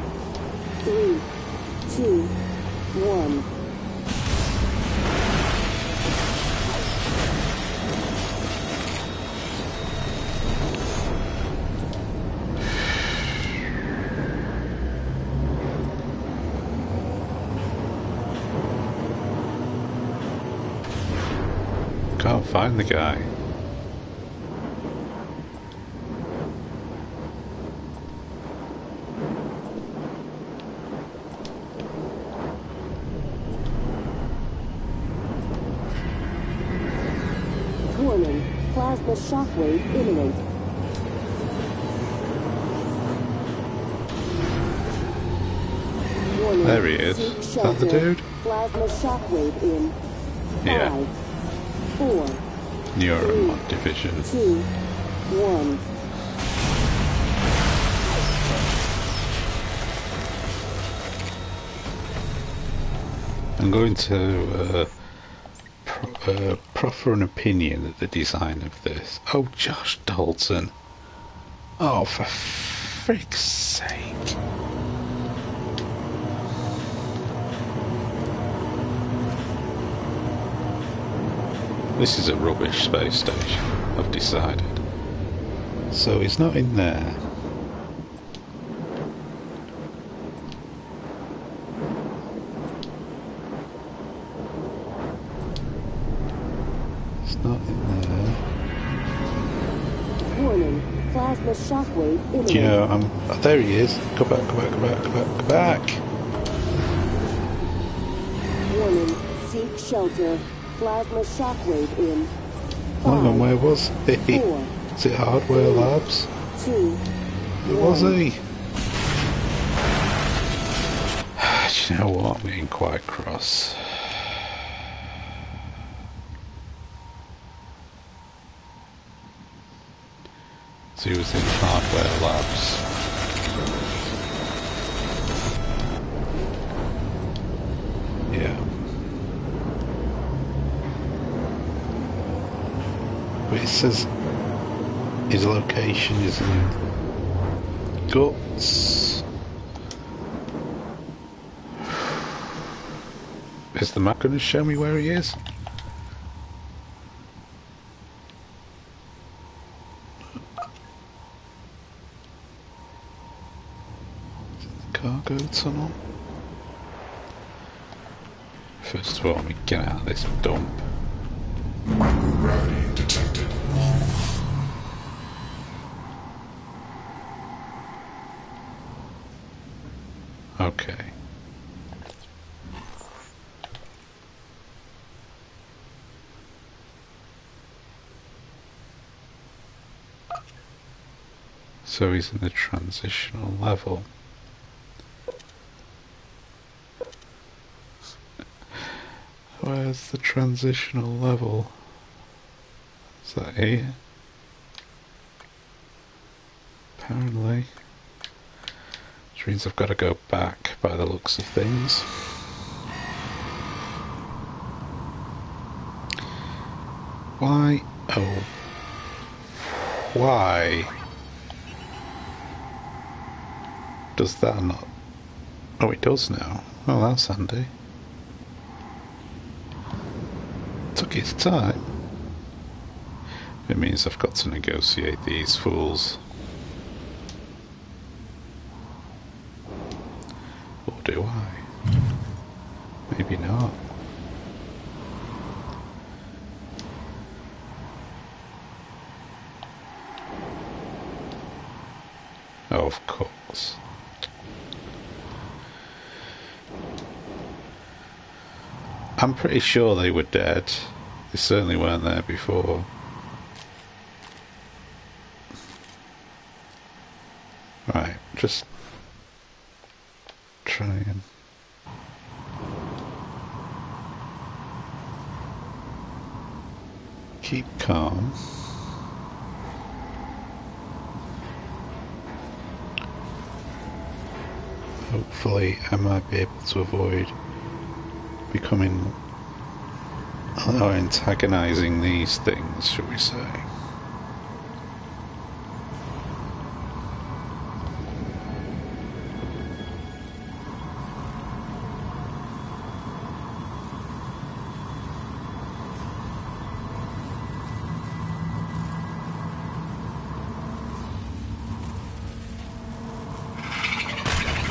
find the guy. Warning. Plasma shockwave imminent. Warning. There he is. Is that the dude? Plasma shockwave in. Yeah. Five, four, Two, one. I'm going to uh, pro- uh, proffer an opinion at the design of this. Oh, Josh Dalton. Oh, for frick's sake. This is a rubbish space station, I've decided. So it's not in there. It's not in there. Warning. Plasma shockwave imminent. Yeah, I'm. Um, oh, there he is. Go back, go back, go back, go back, go back. Warning. Seek shelter. Plasma shockwave in. Hang on, Five, where was he? four, Is it Hardware Labs? two, Where was one. he? Do you know what? I'm getting quite cross. So he was in Hardware Labs. Yeah. But it his location is in Guts. Is the map going to show me where he is? Cargo tunnel? First of all, let me get out of this dump. So he's in the transitional level. Where's the transitional level? Is that here? Apparently. Which means I've got to go back by the looks of things. Why? Oh. Why? Does that not? Oh, it does now. Oh, that's handy. Took its time. It means I've got to negotiate these fools. pretty sure they were dead. They certainly weren't there before. Right, just try and... Keep calm. Hopefully I might be able to avoid becoming or antagonizing these things, should we say.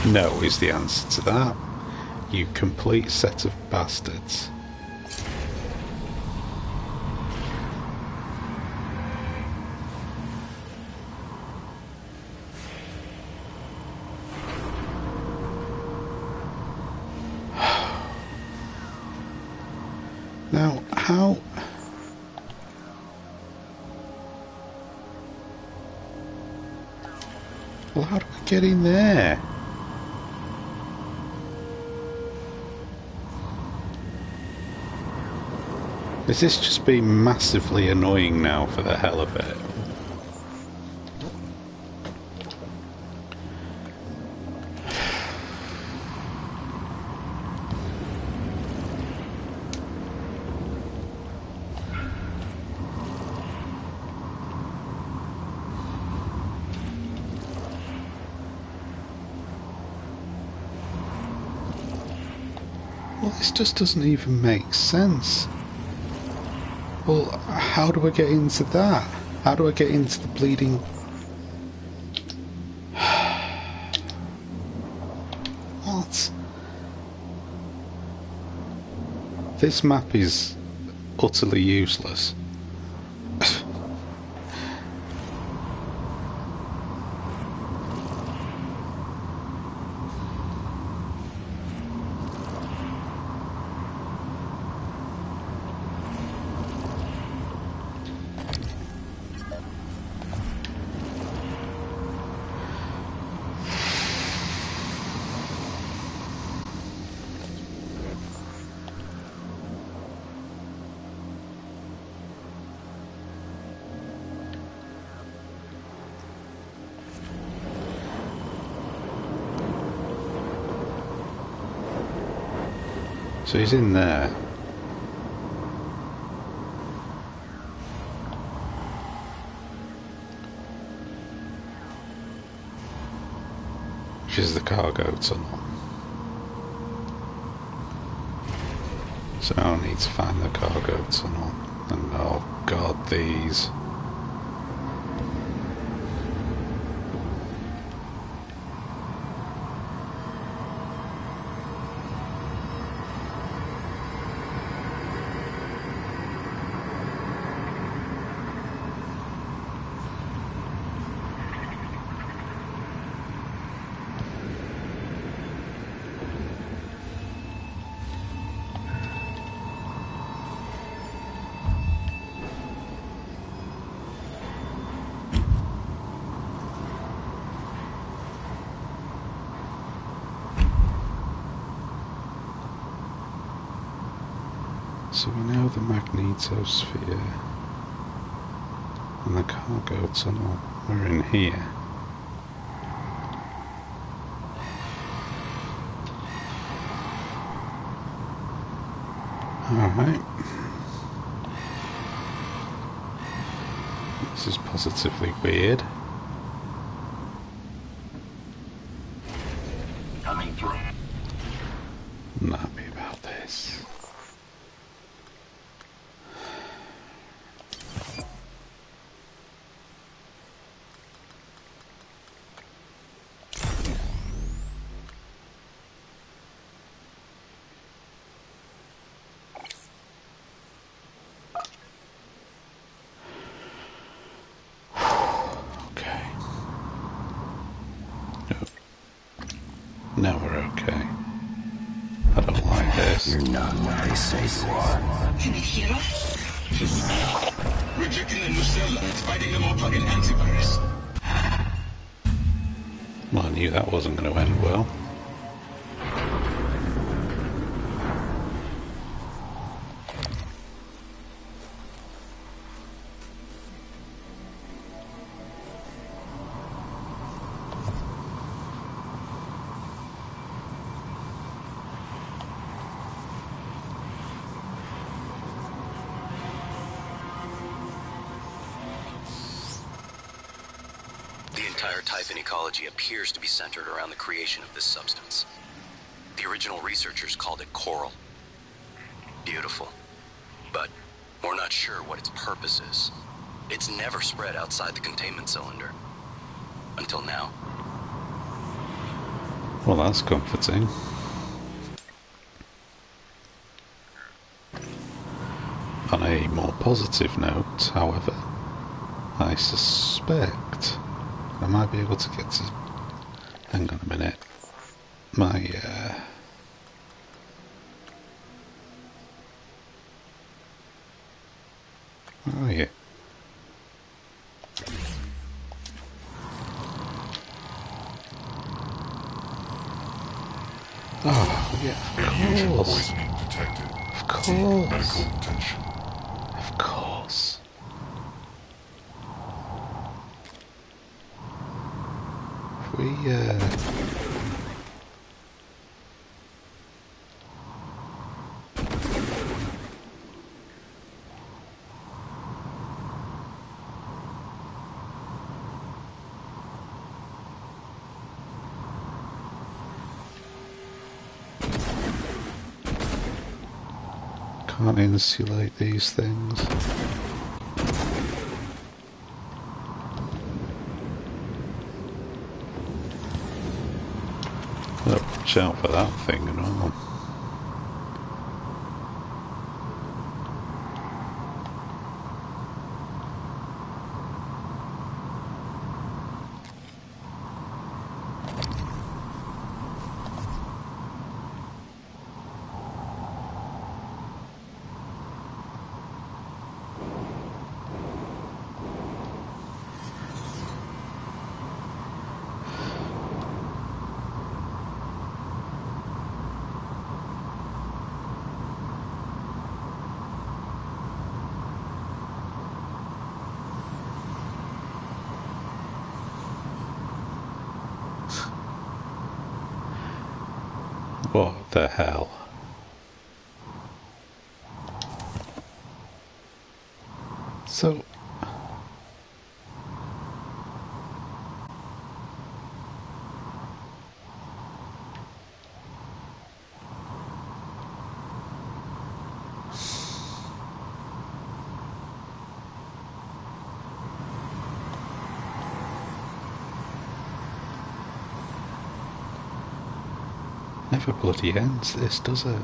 No is the answer to that. You complete set of bastards. Is this just being massively annoying now for the hell of it? Well, this just doesn't even make sense. Well, how do I get into that? How do I get into the bleeding... What? This map is utterly useless. He's in there. Which is the cargo tunnel. So I need to find the cargo tunnel. And oh god, these. So we know the magnetosphere and the cargo tunnel are in here. Alright. This is positively weird. Typhon ecology appears to be centered around the creation of this substance. The original researchers called it coral. Beautiful. But we're not sure what its purpose is. It's never spread outside the containment cylinder. Until now. Well, that's comforting. On a more positive note, however, I suspect I might be able to get to. Hang on a minute. My. Uh, where are you? Oh, yeah, of course. Of course. Medical attention. Of course. We, uh... Can't insulate these things. Better out for that thing and all. What the hell? So. Never bloody ends this, does it?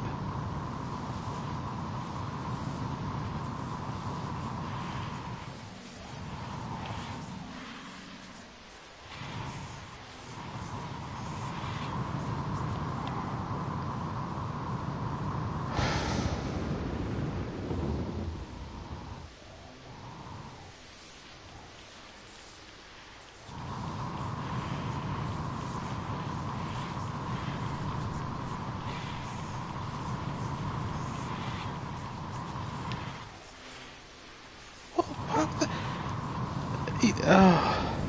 Oh,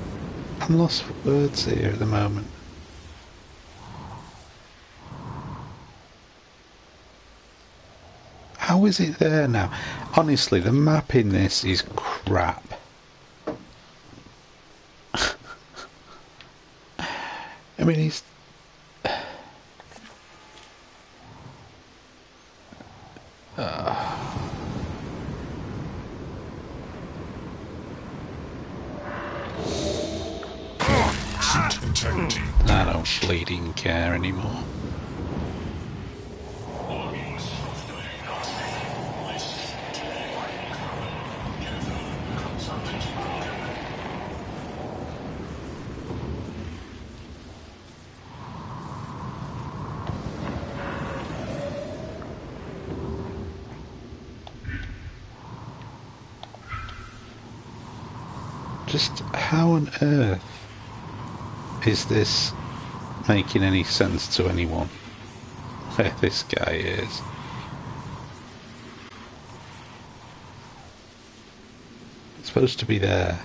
I'm lost for words here at the moment. How is it there now? Honestly, the map in this is crap. I mean, he's. Suit integrity. I don't bleeding care anymore. Just how on earth is this making any sense to anyone where this guy is. It's supposed to be there.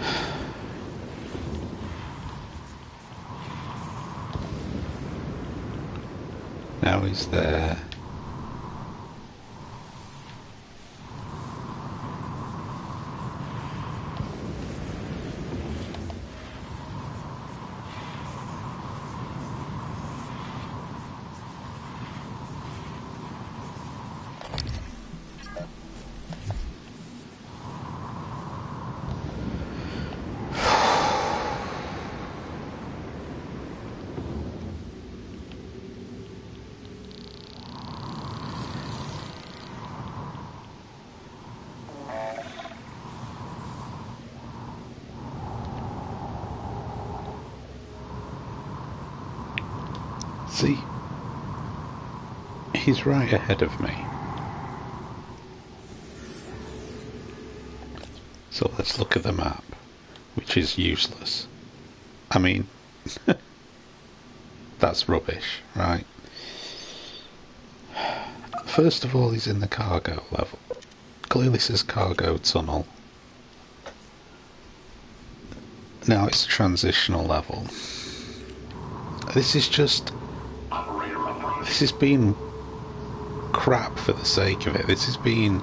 Now he's there. See, he's right ahead of me. So let's look at the map, which is useless. I mean, that's rubbish, right? First of all, he's in the cargo level. Clearly says cargo tunnel. Now it's transitional level. This is just this has been crap for the sake of it. This has been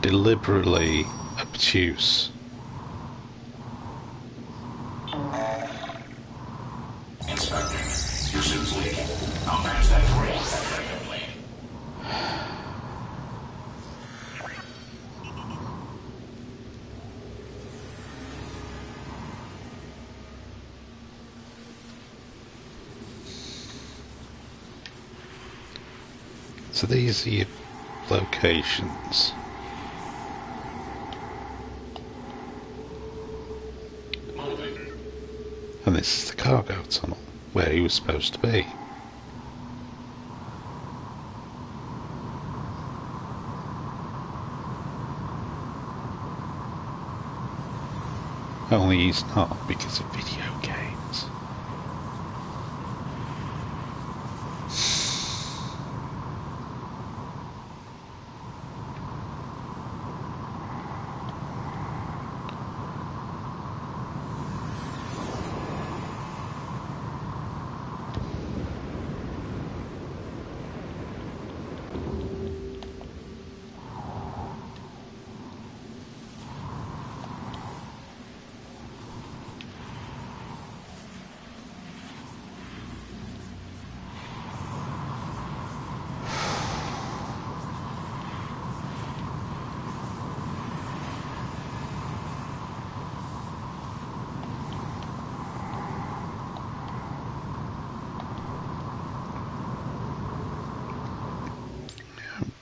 deliberately obtuse. Inspector, your suit's leaking. I'll patch that for you effectively. Your locations. And this is the cargo tunnel, where he was supposed to be. Only he's not because of video games.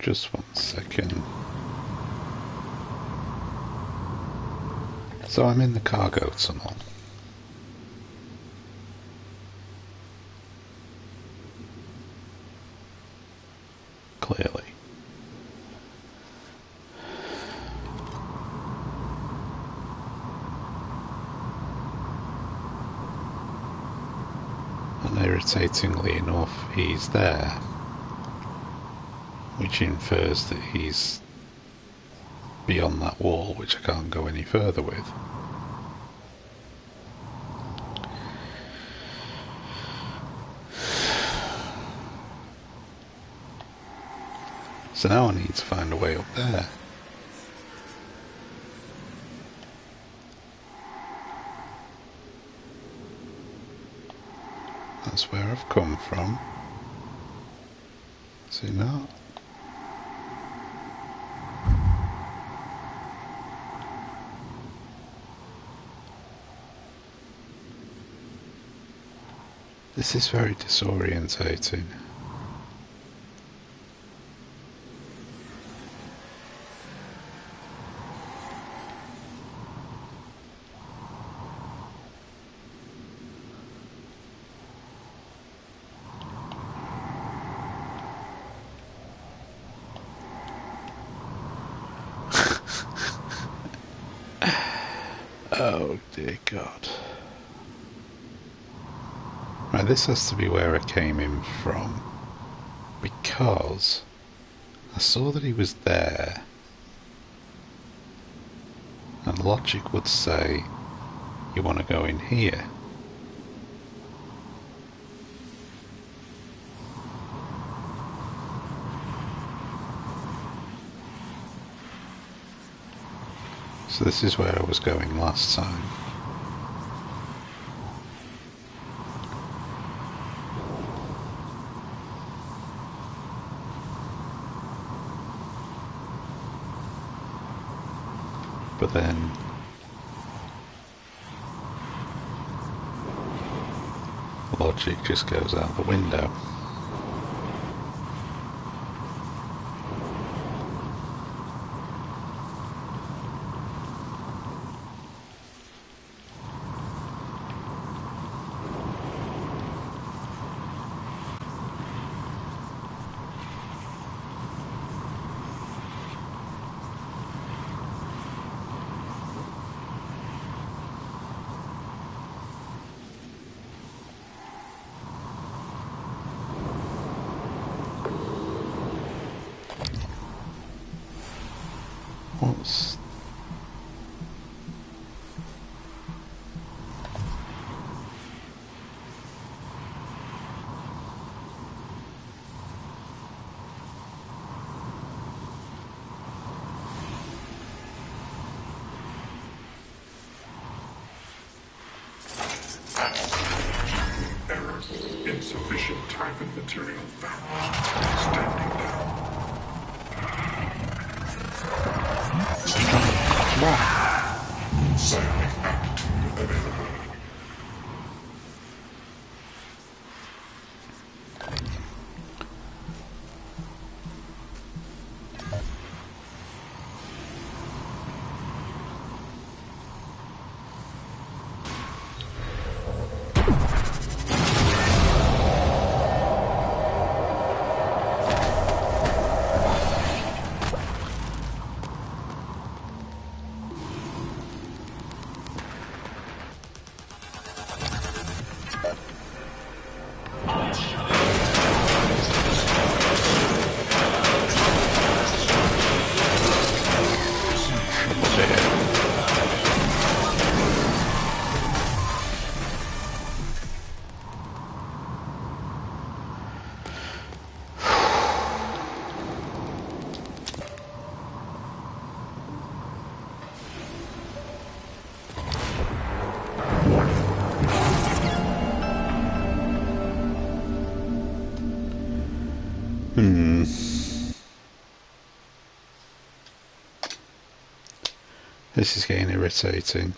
Just one second. So I'm in the cargo tunnel. Clearly. And irritatingly enough, he's there which infers that he's beyond that wall, which I can't go any further with. So now I need to find a way up there. I've come from. See now? This is very disorientating. oh dear God. Right, this has to be where I came in from. Because I saw that he was there. And logic would say you want to go in here. So this is where I was going last time. But then logic just goes out the window. This is getting irritating.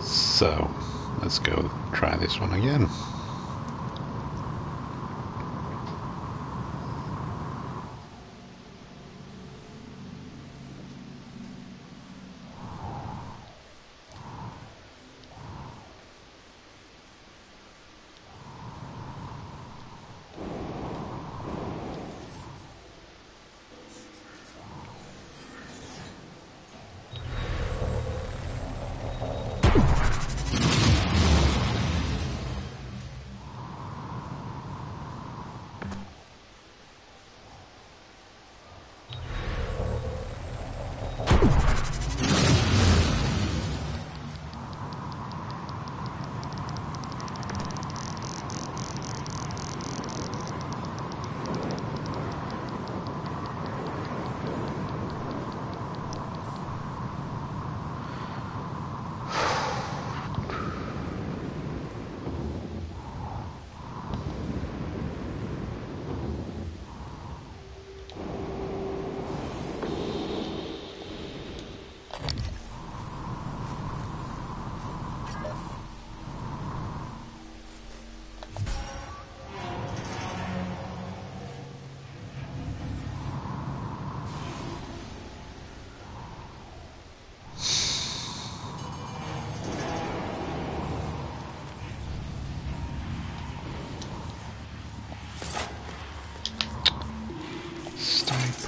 So, let's go try this one again.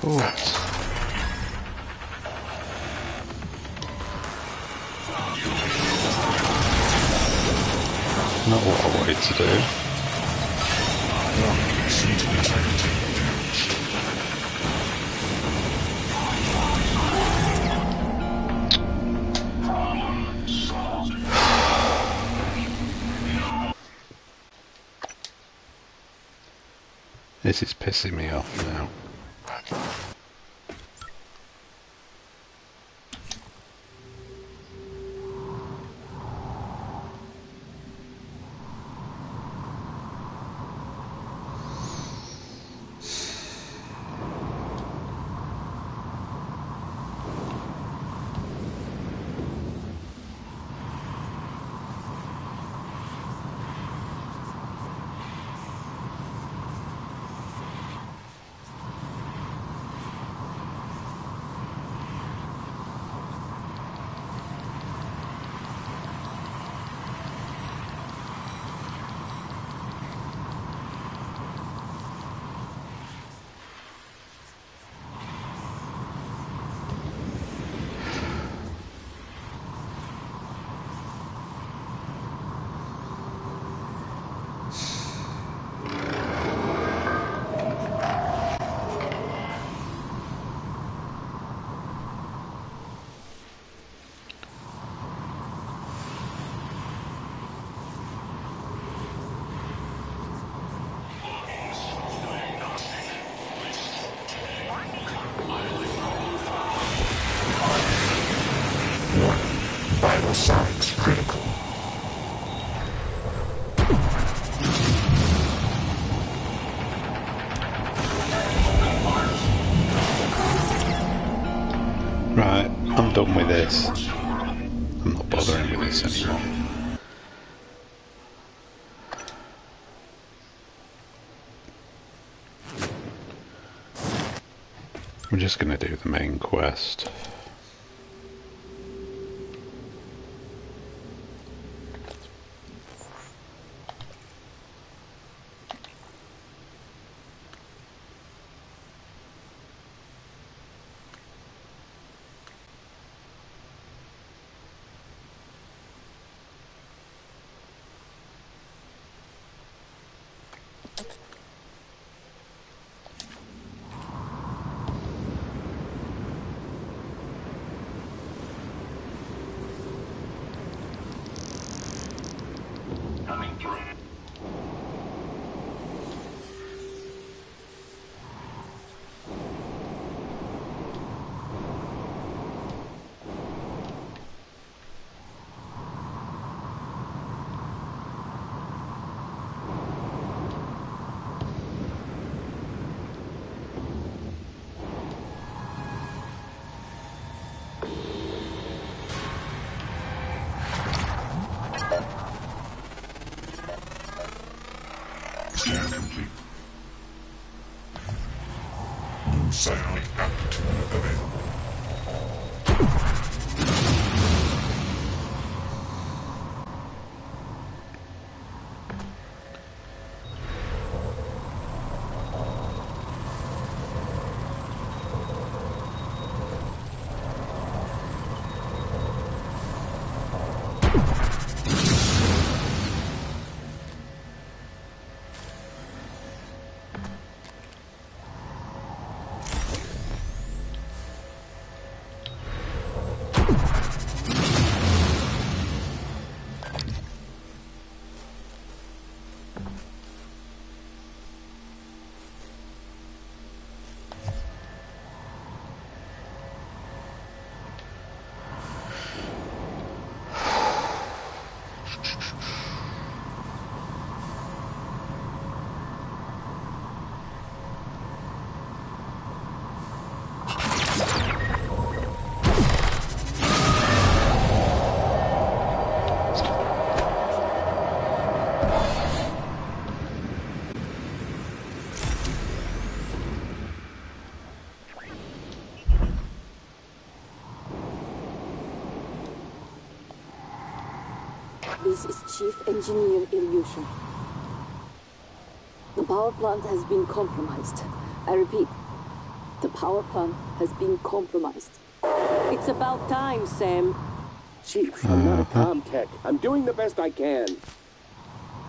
Thoughts. Not what I wanted to do. This is pissing me off now. Just going to do the main quest. This is Chief Engineer Ilyushin. The power plant has been compromised. I repeat, the power plant has been compromised. It's about time, Sam. Chief, I'm not a com tech. I'm doing the best I can.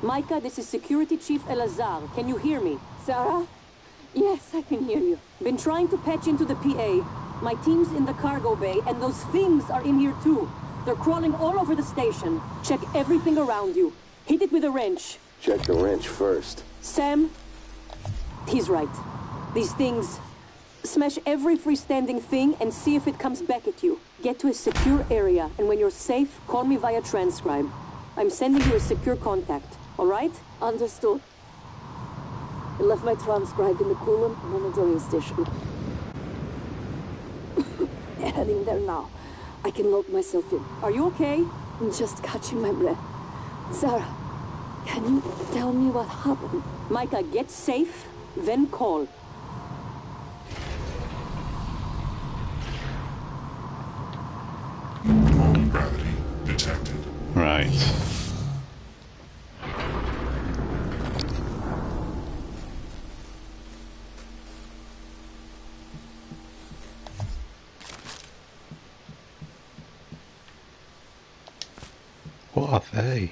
Micah, this is Security Chief Elazar. Can you hear me? Sarah? Yes, I can hear you. Been trying to patch into the PA. My team's in the cargo bay, and those things are in here too. They're crawling all over the station. Check everything around you. Hit it with a wrench. Check the wrench first. Sam, he's right. These things. Smash every freestanding thing and see if it comes back at you. Get to a secure area, and when you're safe, call me via transcribe. I'm sending you a secure contact, alright? Understood. I left my transcribe in the coolant monitoring station. Heading there now. I can lock myself in. Are you okay? I'm just catching my breath. Sarah, can you tell me what happened? Micah, get safe, then call. Low gravity detected. Right. What are they?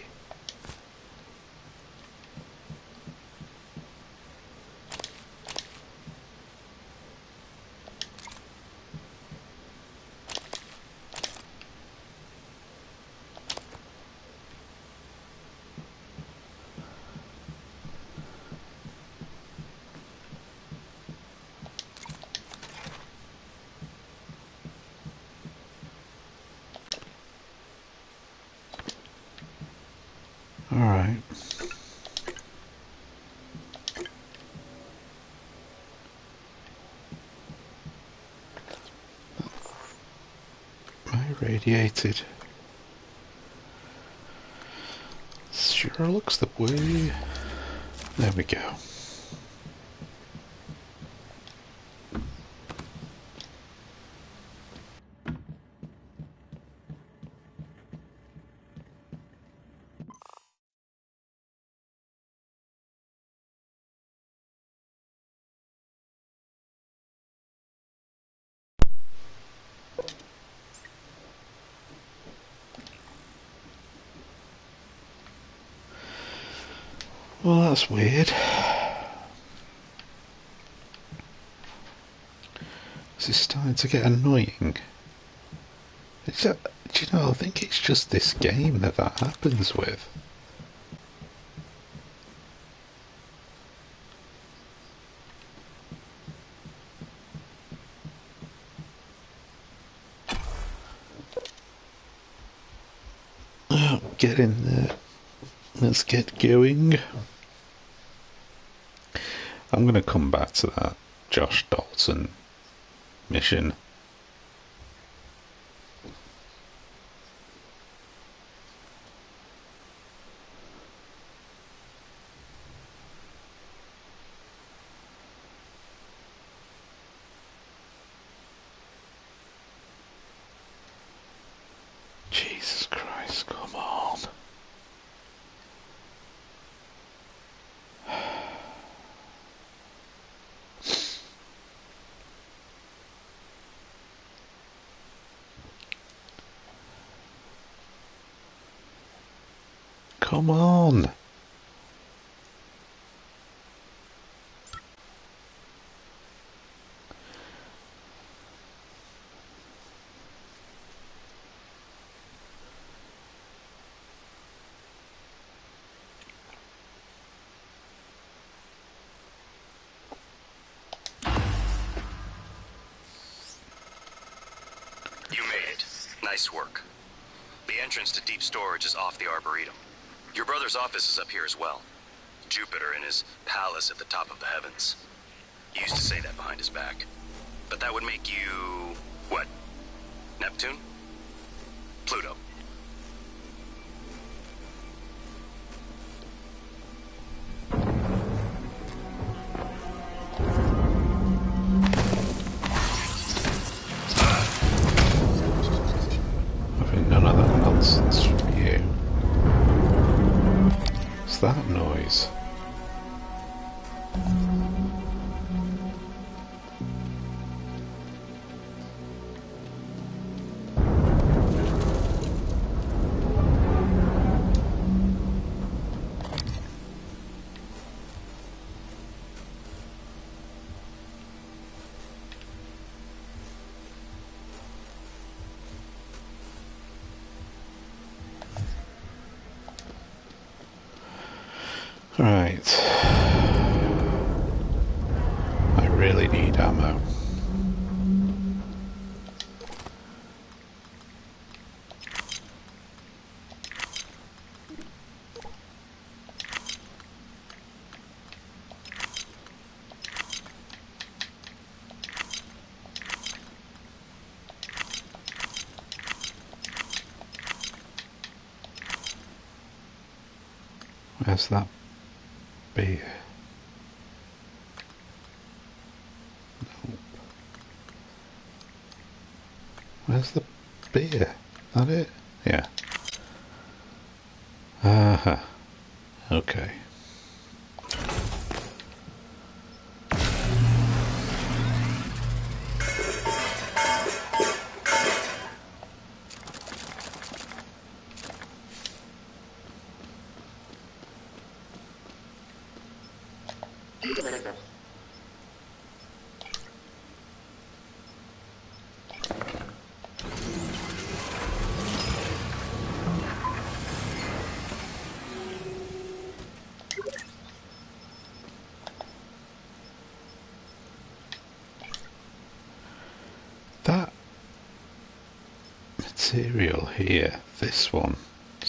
Alright. I radiated. Sure looks the way. There we go. That's weird. This is starting to get annoying. It's a, do you know, I think it's just this game that that happens with. Oh, get in there. Let's get going. I'm going to come back to that Josh Dalton mission. Jesus Christ, come on. Come on. You made it. Nice work. The entrance to deep storage is off the Arboretum. Your brother's office is up here as well. Jupiter in his palace at the top of the heavens. He used to say that behind his back. But that would make you... what? Neptune? Pluto. That beer? Nope. Where's the beer? That it? Yeah. Uh huh. Okay.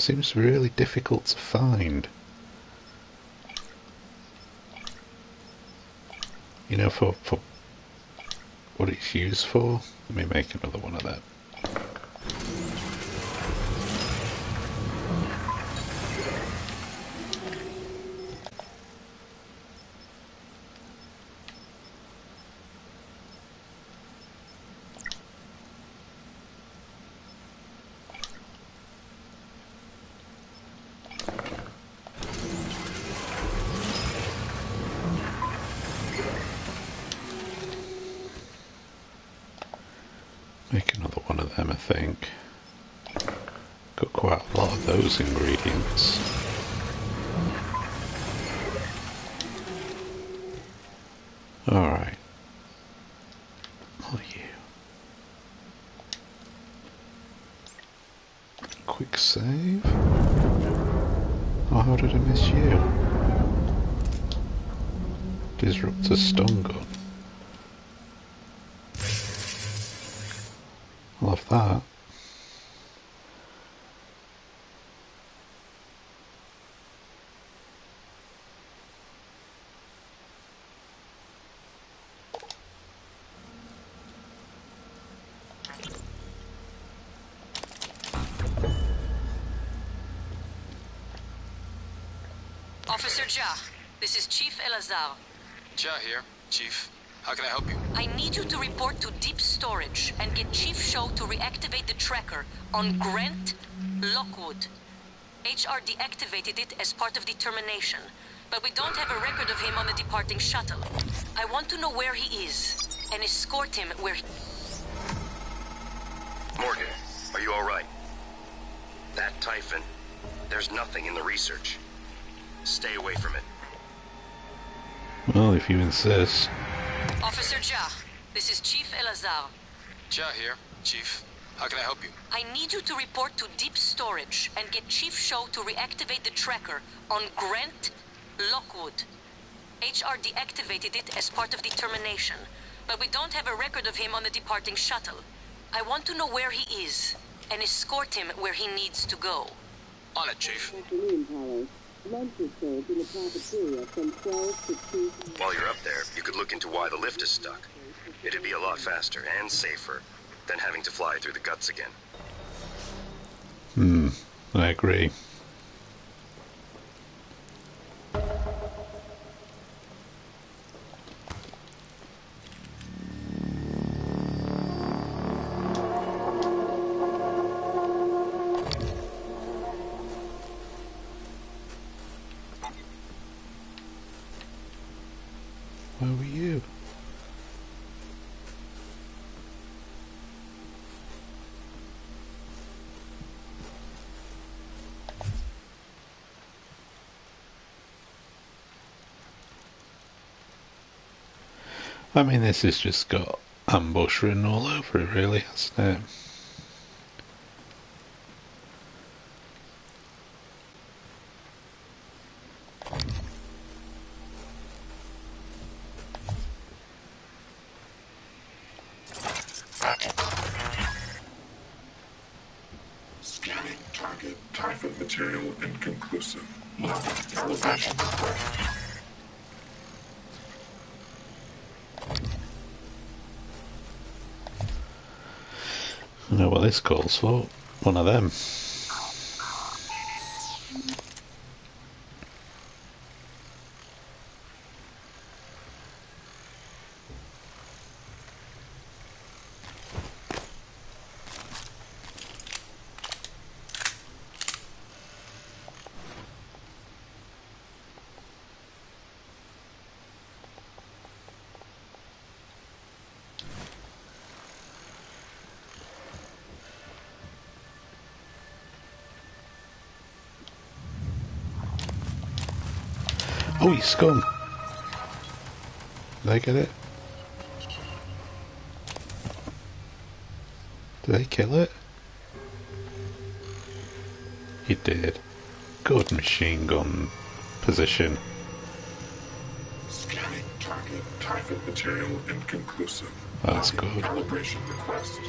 Seems really difficult to find. You know, for, for what it's used for? Let me make another one of that. Make another one of them, I think. Got quite a lot of those ingredients. Alright. What are you? Quick save? Oh, how did I miss you? Disruptor stun gun. Love that. Ja, this is Chief Elazar. Ja here, Chief. How can I help you? I need you to report to deep storage and get Chief Show to reactivate the tracker on Grant Lockwood. HR deactivated it as part of the termination, but we don't have a record of him on the departing shuttle. I want to know where he is and escort him where he... Morgan, are you alright? That Typhon, there's nothing in the research. Stay away from it. Well, if you insist. Officer Ja, this is Chief Elazar. Ja here, Chief. How can I help you? I need you to report to deep storage and get Chief Show to reactivate the tracker on Grant Lockwood. HR deactivated it as part of the termination, but we don't have a record of him on the departing shuttle. I want to know where he is and escort him where he needs to go. On it, Chief. Lunch is served in the cafeteria from 12 to 2 While you're up there, you could look into why the lift is stuck. It'd be a lot faster and safer than having to fly through the guts again. Hmm, I agree. I mean, this has just got ambush written all over it, really, hasn't it? Scanning target. Typhon material inconclusive. Level calibration correct. I know for. One of them. You scum! Did they get it? Did they kill it? He did. Good machine gun position. Scanning target. Typhon material inconclusive. That's good. Calibration request.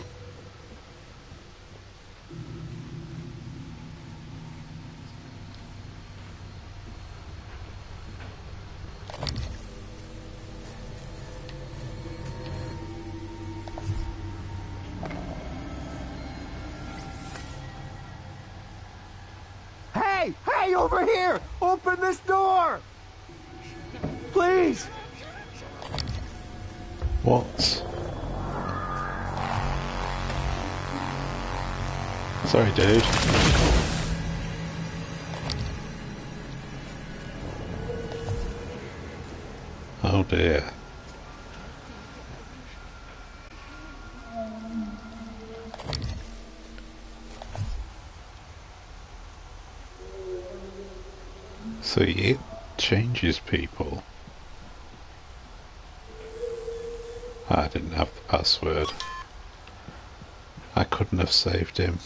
So it changes people. I didn't have the password. I couldn't have saved him.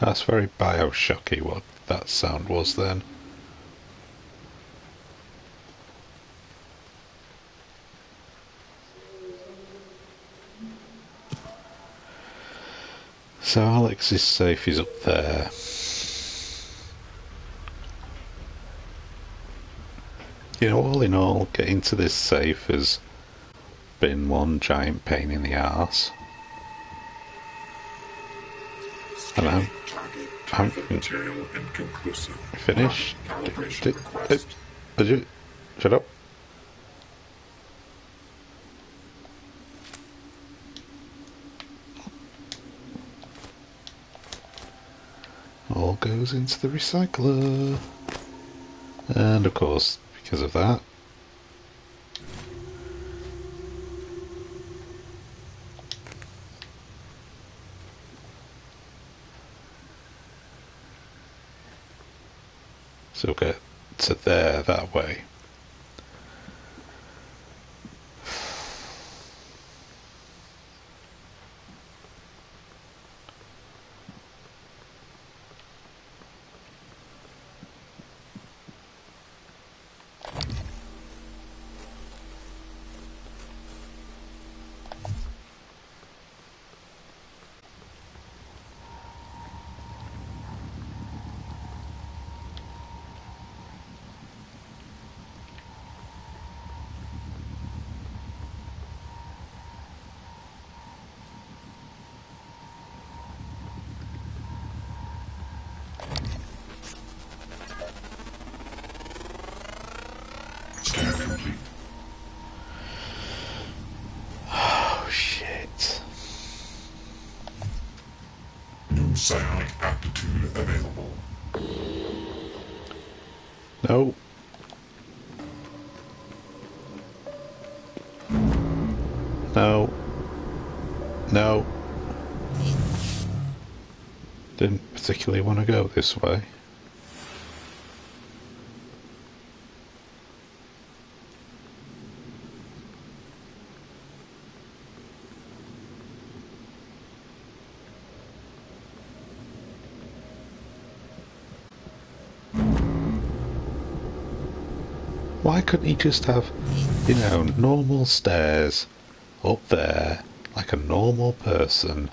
That's very Bioshocky what that sound was then. So Alex's safe is up there. You know, all in all, getting to this safe has been one giant pain in the arse. And I'm, Target. I'm Typhon material inconclusive. Did- did you- Shut up. All goes into the recycler. And of course, because of that, so get to there that way. particularly want to go this way. Why couldn't he just have, you know, normal stairs up there like a normal person?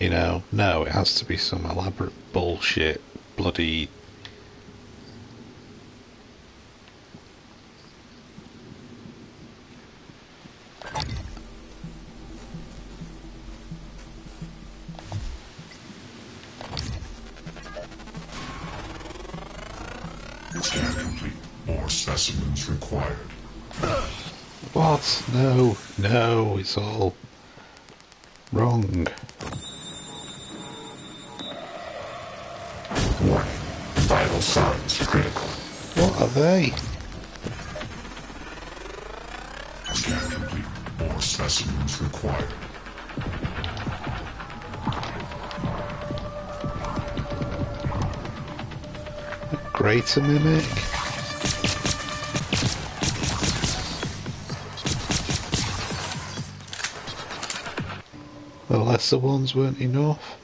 You know, no, it has to be some elaborate bullshit, bloody. The ones weren't enough.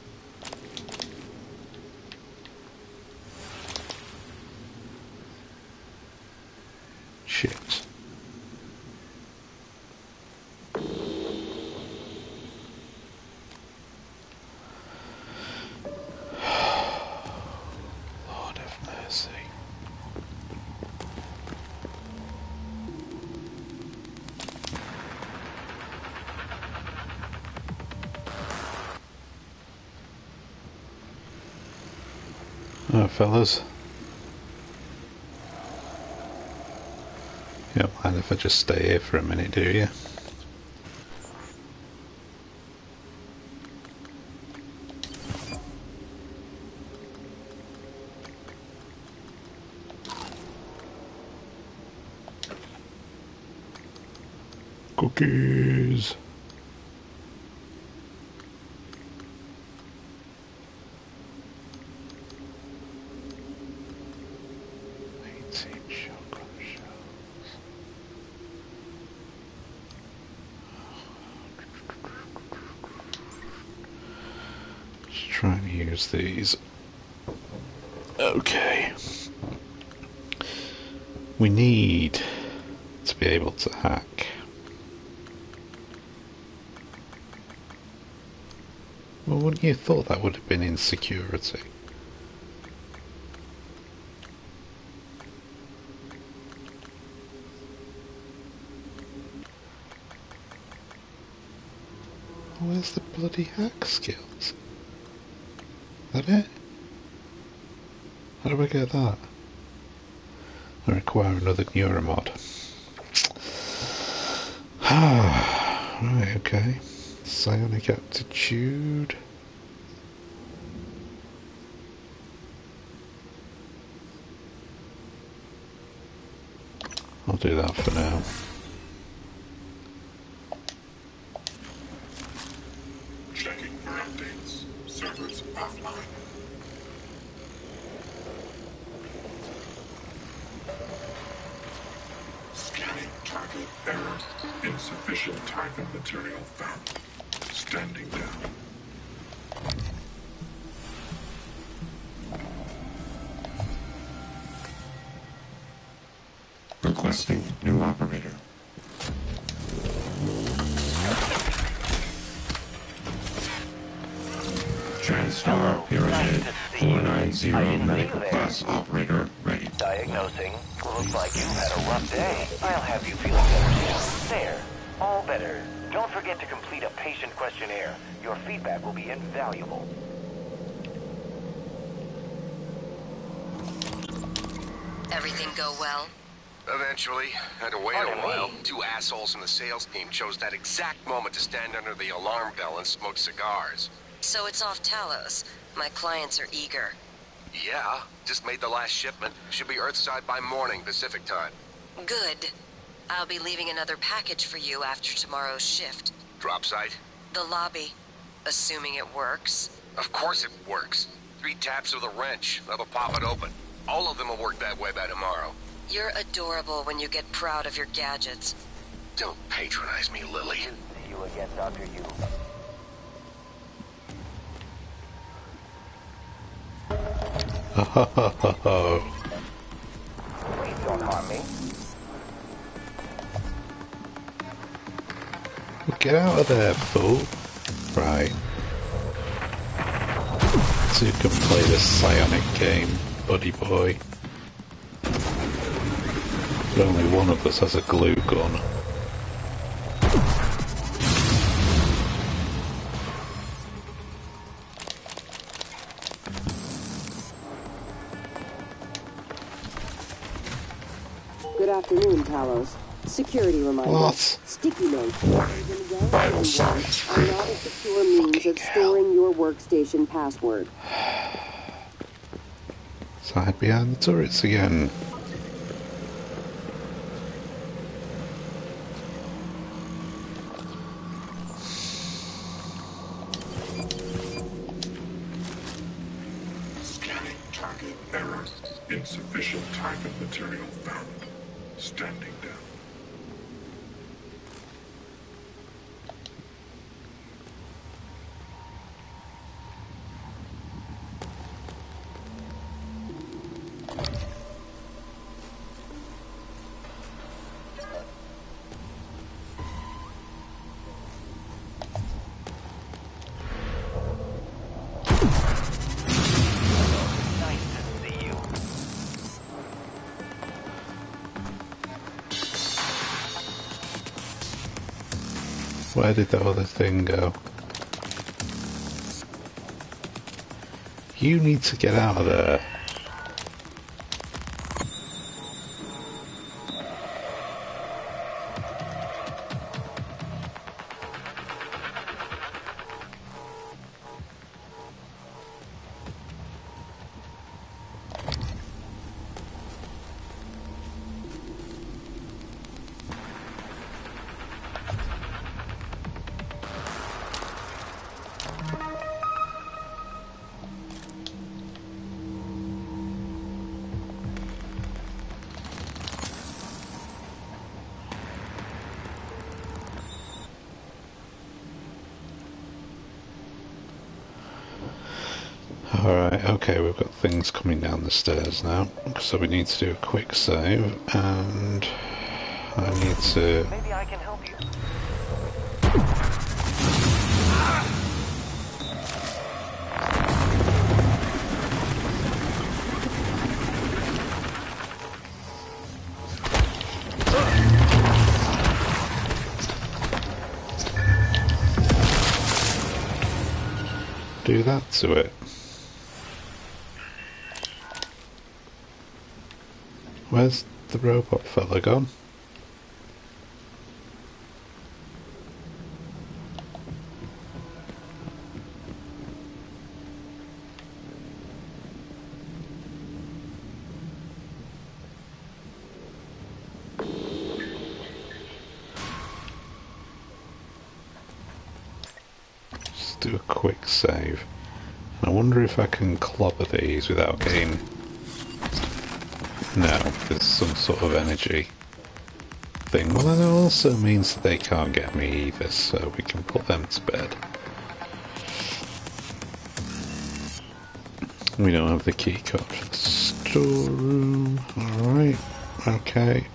If I just stay here for a minute, do you? Cookies. Eighteen shotgun shells. Just trying to use these. Okay. We need to be able to hack. Well, wouldn't you have thought that would have been in security? Where's the bloody hack skills? That it? How do I get that? I require another neuromod. right, okay. Psionic aptitude. I'll do that for now. Eventually, had to wait Pardon a while. me? Two assholes in the sales team chose that exact moment to stand under the alarm bell and smoke cigars. So it's off Talos. My clients are eager. Yeah, just made the last shipment. Should be Earthside by morning Pacific time. Good. I'll be leaving another package for you after tomorrow's shift. Drop site? The lobby. Assuming it works. Of course it works. Three taps with a wrench. That'll pop it open. All of them will work that way by tomorrow. You're adorable when you get proud of your gadgets. Don't patronize me, Lily. See you again, Dr. Yu. Wait, Dr. won't harm me. Get out of there, fool. Right. So you can play this psionic game, buddy boy. But only one of us has a glue gun. Good afternoon, Talos. Security reminder. What? Sticky note. Even well are not a secure means of storing your workstation password. So hide behind the turrets again. Where did the other thing go? You need to get out of there. We've things coming down the stairs now. So we need to do a quick save, and I need to... Maybe I can help you. do that to it. Where's the robot fella gone? Just do a quick save. I wonder if I can clobber these without getting... No, there's some sort of energy thing. Well, that also means that they can't get me either, so we can put them to bed. We don't have the key card for the storeroom. Alright, okay.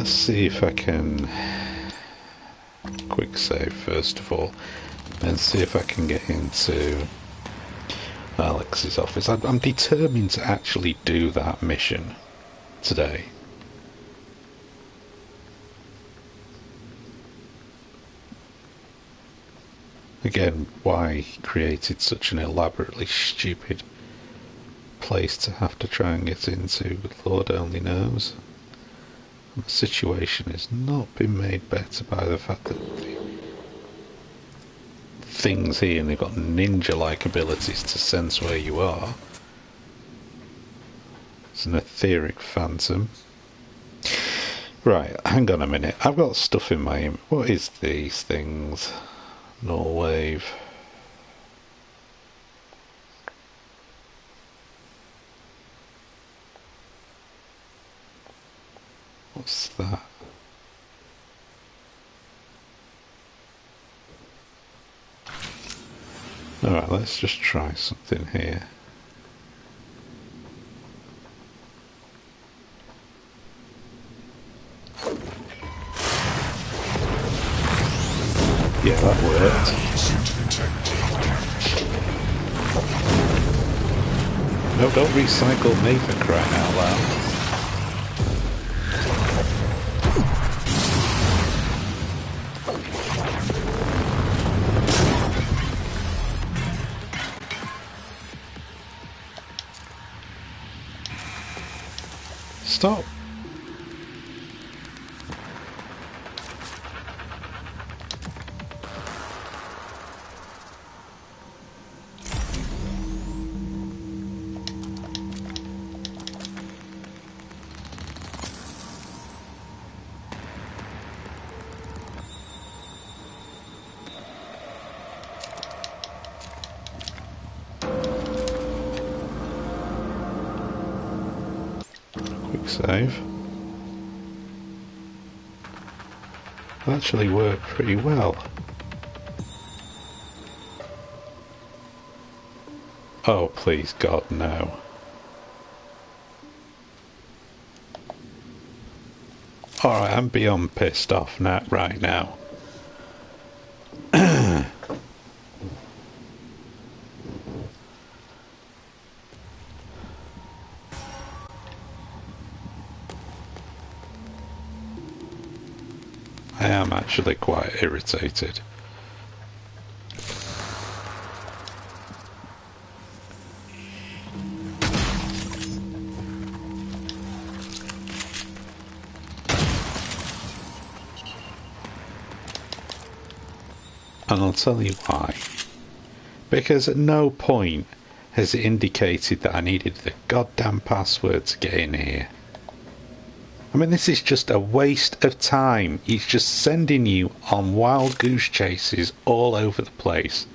Let's see if I can quick save first of all, and see if I can get into Alex's office. I'm, determined to actually do that mission today. Again, why he created such an elaborately stupid place to have to try and get into, Lord only knows. The situation has not been made better by the fact that the things here, and they've got ninja-like abilities to sense where you are. It's an etheric phantom. Right, hang on a minute. I've got stuff in my... What is these things? Nullwave. What's that? Alright, let's just try something here. Yeah, that worked. No, don't recycle for crying out loud. Stop. Save. Actually worked pretty well. Oh, please, God, no. Alright, I'm beyond pissed off now, right now. Actually quite irritated. And I'll tell you why. Because at no point has it indicated that I needed the goddamn password to get in here. I mean, this is just a waste of time. He's just sending you on wild goose chases all over the place.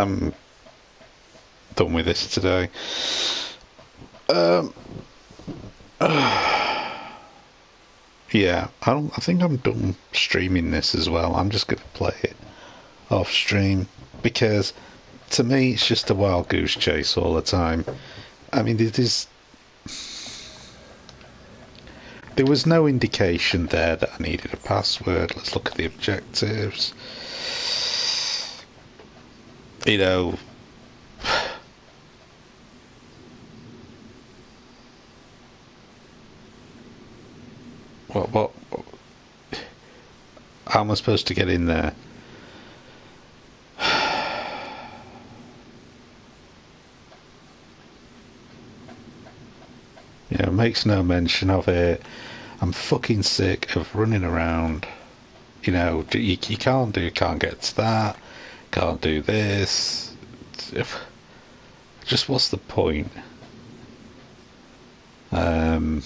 I'm done with this today. Um. yeah, I don't. I think I'm done streaming this as well. I'm just gonna play it off stream because to me it's just a wild goose chase all the time. I mean, it is. There was no indication there that I needed a password. Let's look at the objectives. You know, what, what, how am I supposed to get in there? You know, makes no mention of it. I'm fucking sick of running around. You know, you, you can't do, can't get to that, can't do this. If, just what's the point? Um,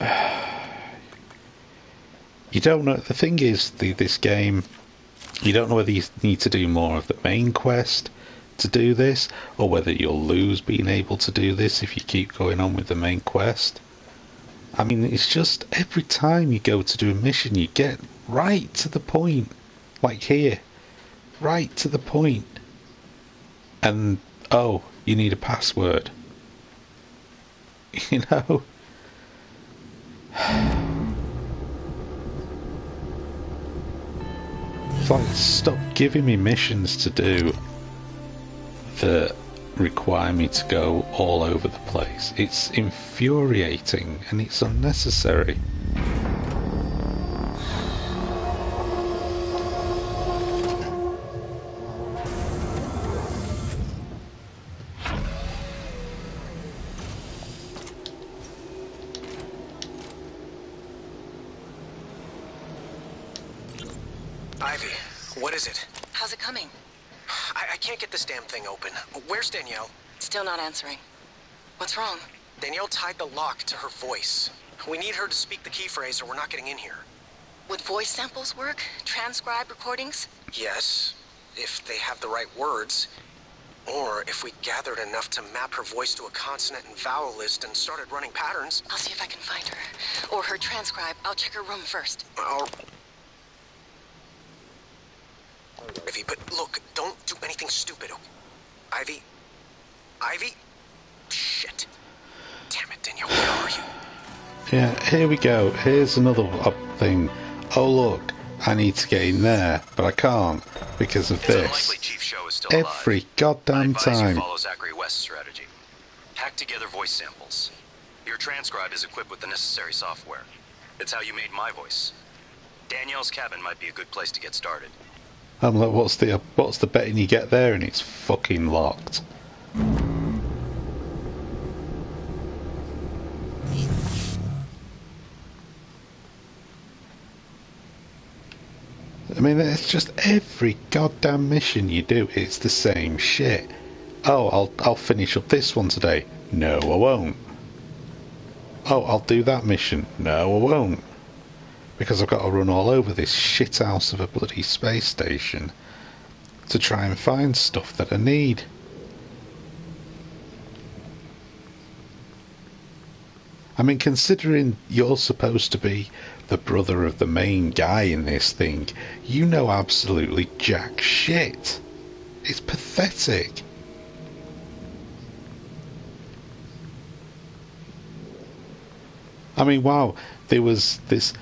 you don't know. The thing is, the, this game, you don't know whether you need to do more of the main quest to do this, or whether you'll lose being able to do this if you keep going on with the main quest. I mean, it's just every time you go to do a mission, you get right to the point, like here, right to the point, and oh, you need a password. You know. It's like, stop giving me missions to do that require me to go all over the place. It's infuriating and it's unnecessary. Still not answering. What's wrong? Danielle tied the lock to her voice. We need her to speak the key phrase or we're not getting in here. Would voice samples work? Transcribe recordings? Yes, if they have the right words. Or if we gathered enough to map her voice to a consonant and vowel list and started running patterns. I'll see if I can find her. Or her transcribe. I'll check her room first. I'll... Ivy, but look, don't do anything stupid. okay? Ivy? Ivy? Shit. Damn it, Danielle, where are you? Yeah, here we go. Here's another up thing. Oh look, I need to get in there, but I can't because of It's this. unlikely Chief Sho is still Every goddamn time. follow Zachary West's strategy. Hack together voice samples. Your transcribe is equipped with the necessary software. It's how you made my voice. Danielle's cabin might be a good place to get started. I'm like, what's the what's the betting you get there? And it's fucking locked. I mean, it's just every goddamn mission you do, it's the same shit. Oh, I'll I'll finish up this one today. No, I won't. Oh, I'll do that mission. No, I won't. Because I've got to run all over this shit house of a bloody space station to try and find stuff that I need. I mean, considering you're supposed to be the brother of the main guy in this thing, you know absolutely jack shit. It's pathetic. I mean, wow, there was this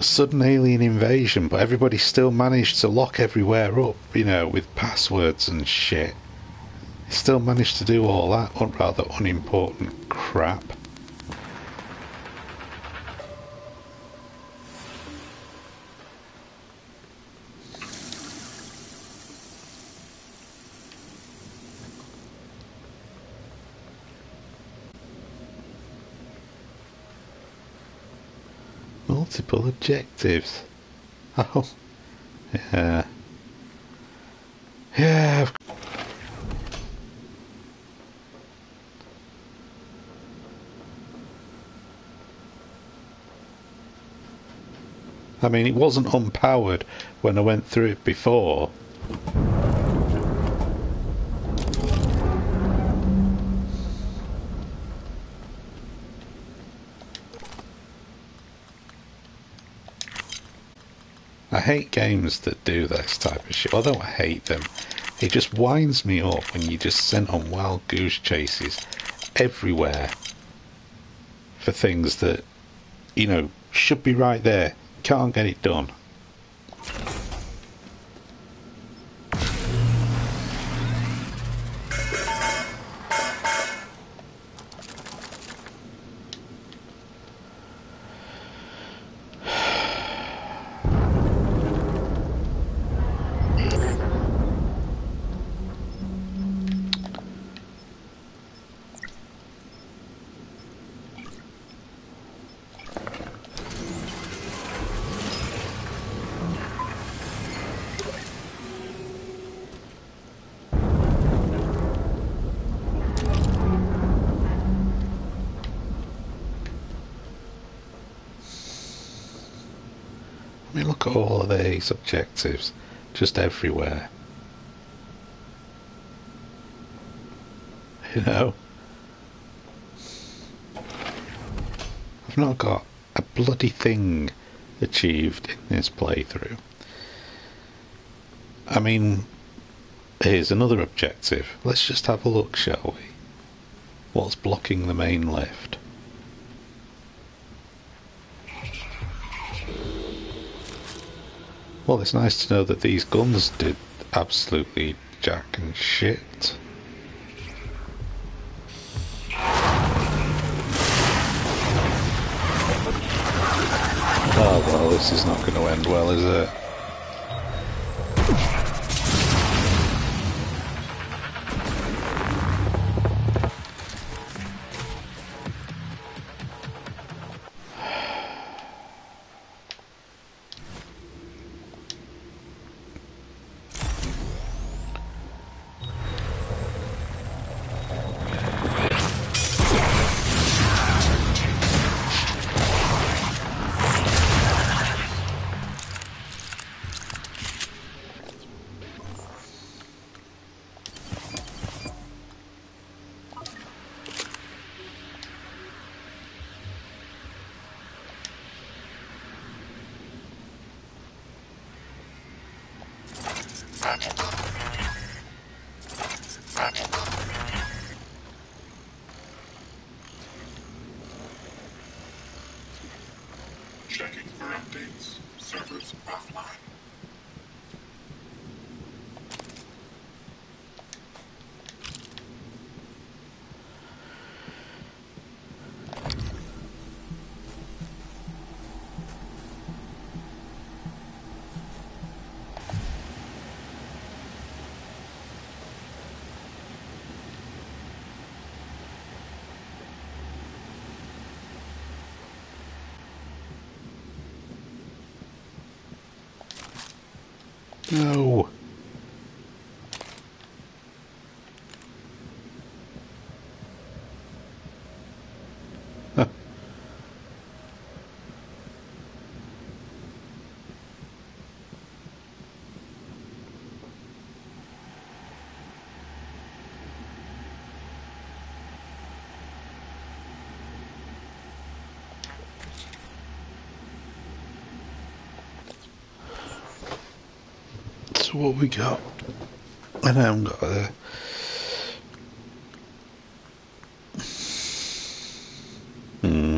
sudden alien invasion, but everybody still managed to lock everywhere up, you know, with passwords and shit. Still managed to do all that un- rather unimportant crap. Multiple objectives. Oh, yeah. Yeah, I mean, it wasn't unpowered when I went through it before. I hate games that do this type of shit. Although I hate them, it just winds me up when you just sent on wild goose chases everywhere for things that, you know, should be right there. Can't get it done. All of these objectives, just everywhere. You know? I've not got a bloody thing achieved in this playthrough. I mean, here's another objective. Let's just have a look, shall we? What's blocking the main lift? Well, it's nice to know that these guns did absolutely jack and shit. Oh well, this is not going to end well, is it? What we got? And I haven't got a. Hmm.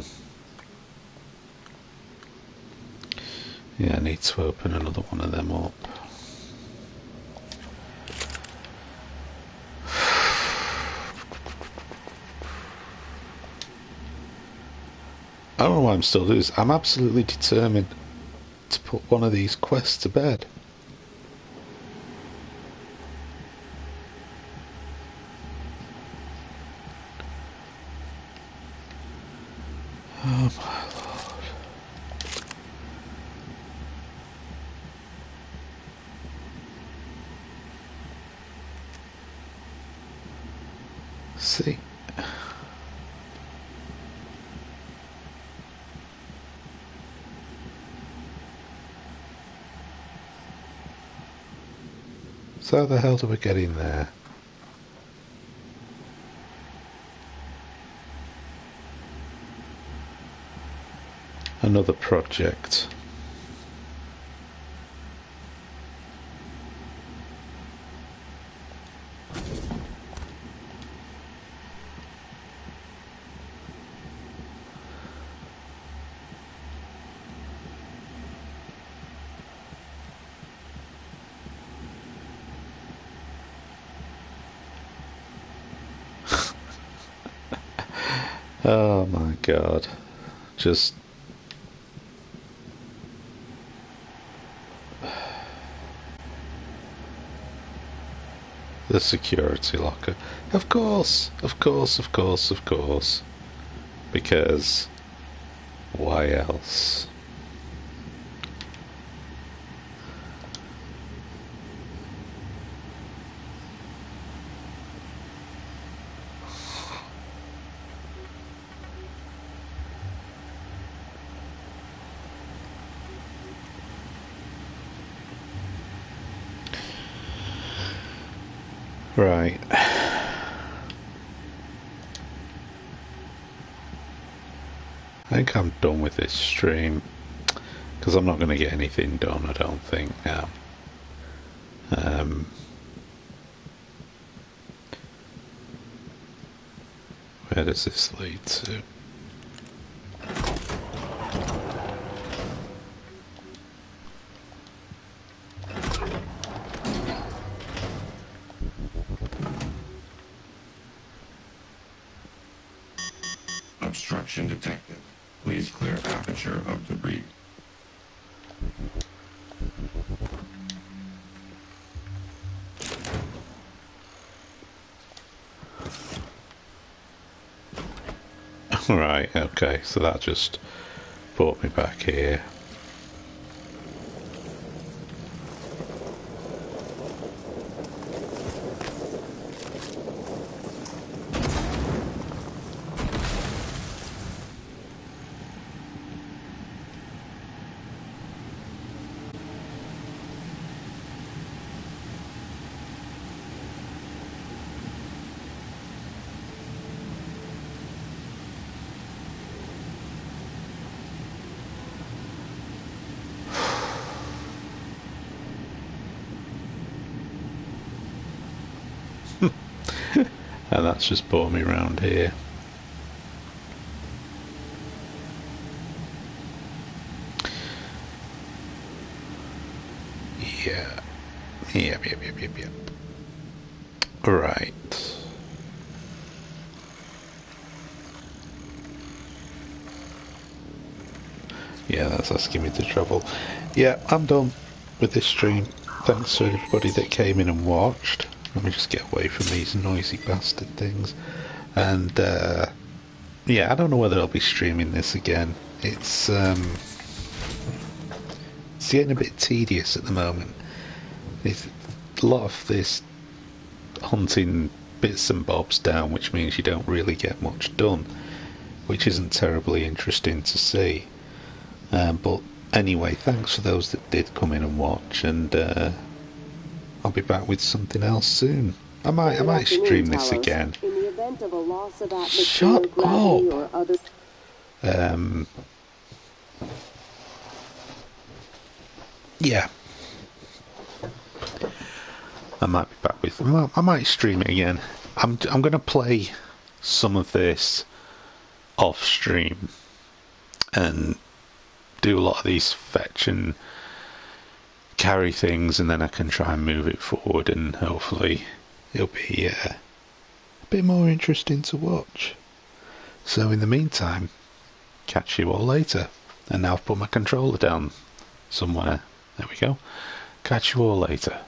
Yeah, I need to open another one of them up. I don't know why I'm still doing this. I'm absolutely determined to put one of these quests to bed. How the hell do we get in there? Another project. Oh my god. Just. The security locker. Of course, of course, of course, of course. Because. Why else? Right. I think I'm done with this stream because I'm not going to get anything done. I don't think now. Um, where does this lead to? So that just brought me back here. and that's just brought me round here. Yeah. Yep, yep, yep, yep, yep. Right. Yeah, that's asking me to travel. Yeah, I'm done with this stream. Thanks to everybody that came in and watched. Let me just get away from these noisy bastard things. And uh, yeah, I don't know whether I'll be streaming this again. It's um, it's getting a bit tedious at the moment. There's a lot of this hunting bits and bobs down, which means you don't really get much done, which isn't terribly interesting to see. Um, but anyway, thanks for those that did come in and watch, and uh, I'll be back with something else soon. I might, I might stream this again. In the event of a loss of atmosphere, Shut up. other Um, yeah, I might be back with. Well, I might stream it again. I'm, I'm going to play some of this off stream and do a lot of these fetch and carry things, and then I can try and move it forward, and hopefully it'll be uh, bit more interesting to watch. So, in the meantime, catch you all later. And now I've put my controller down somewhere. There we go. Catch you all later.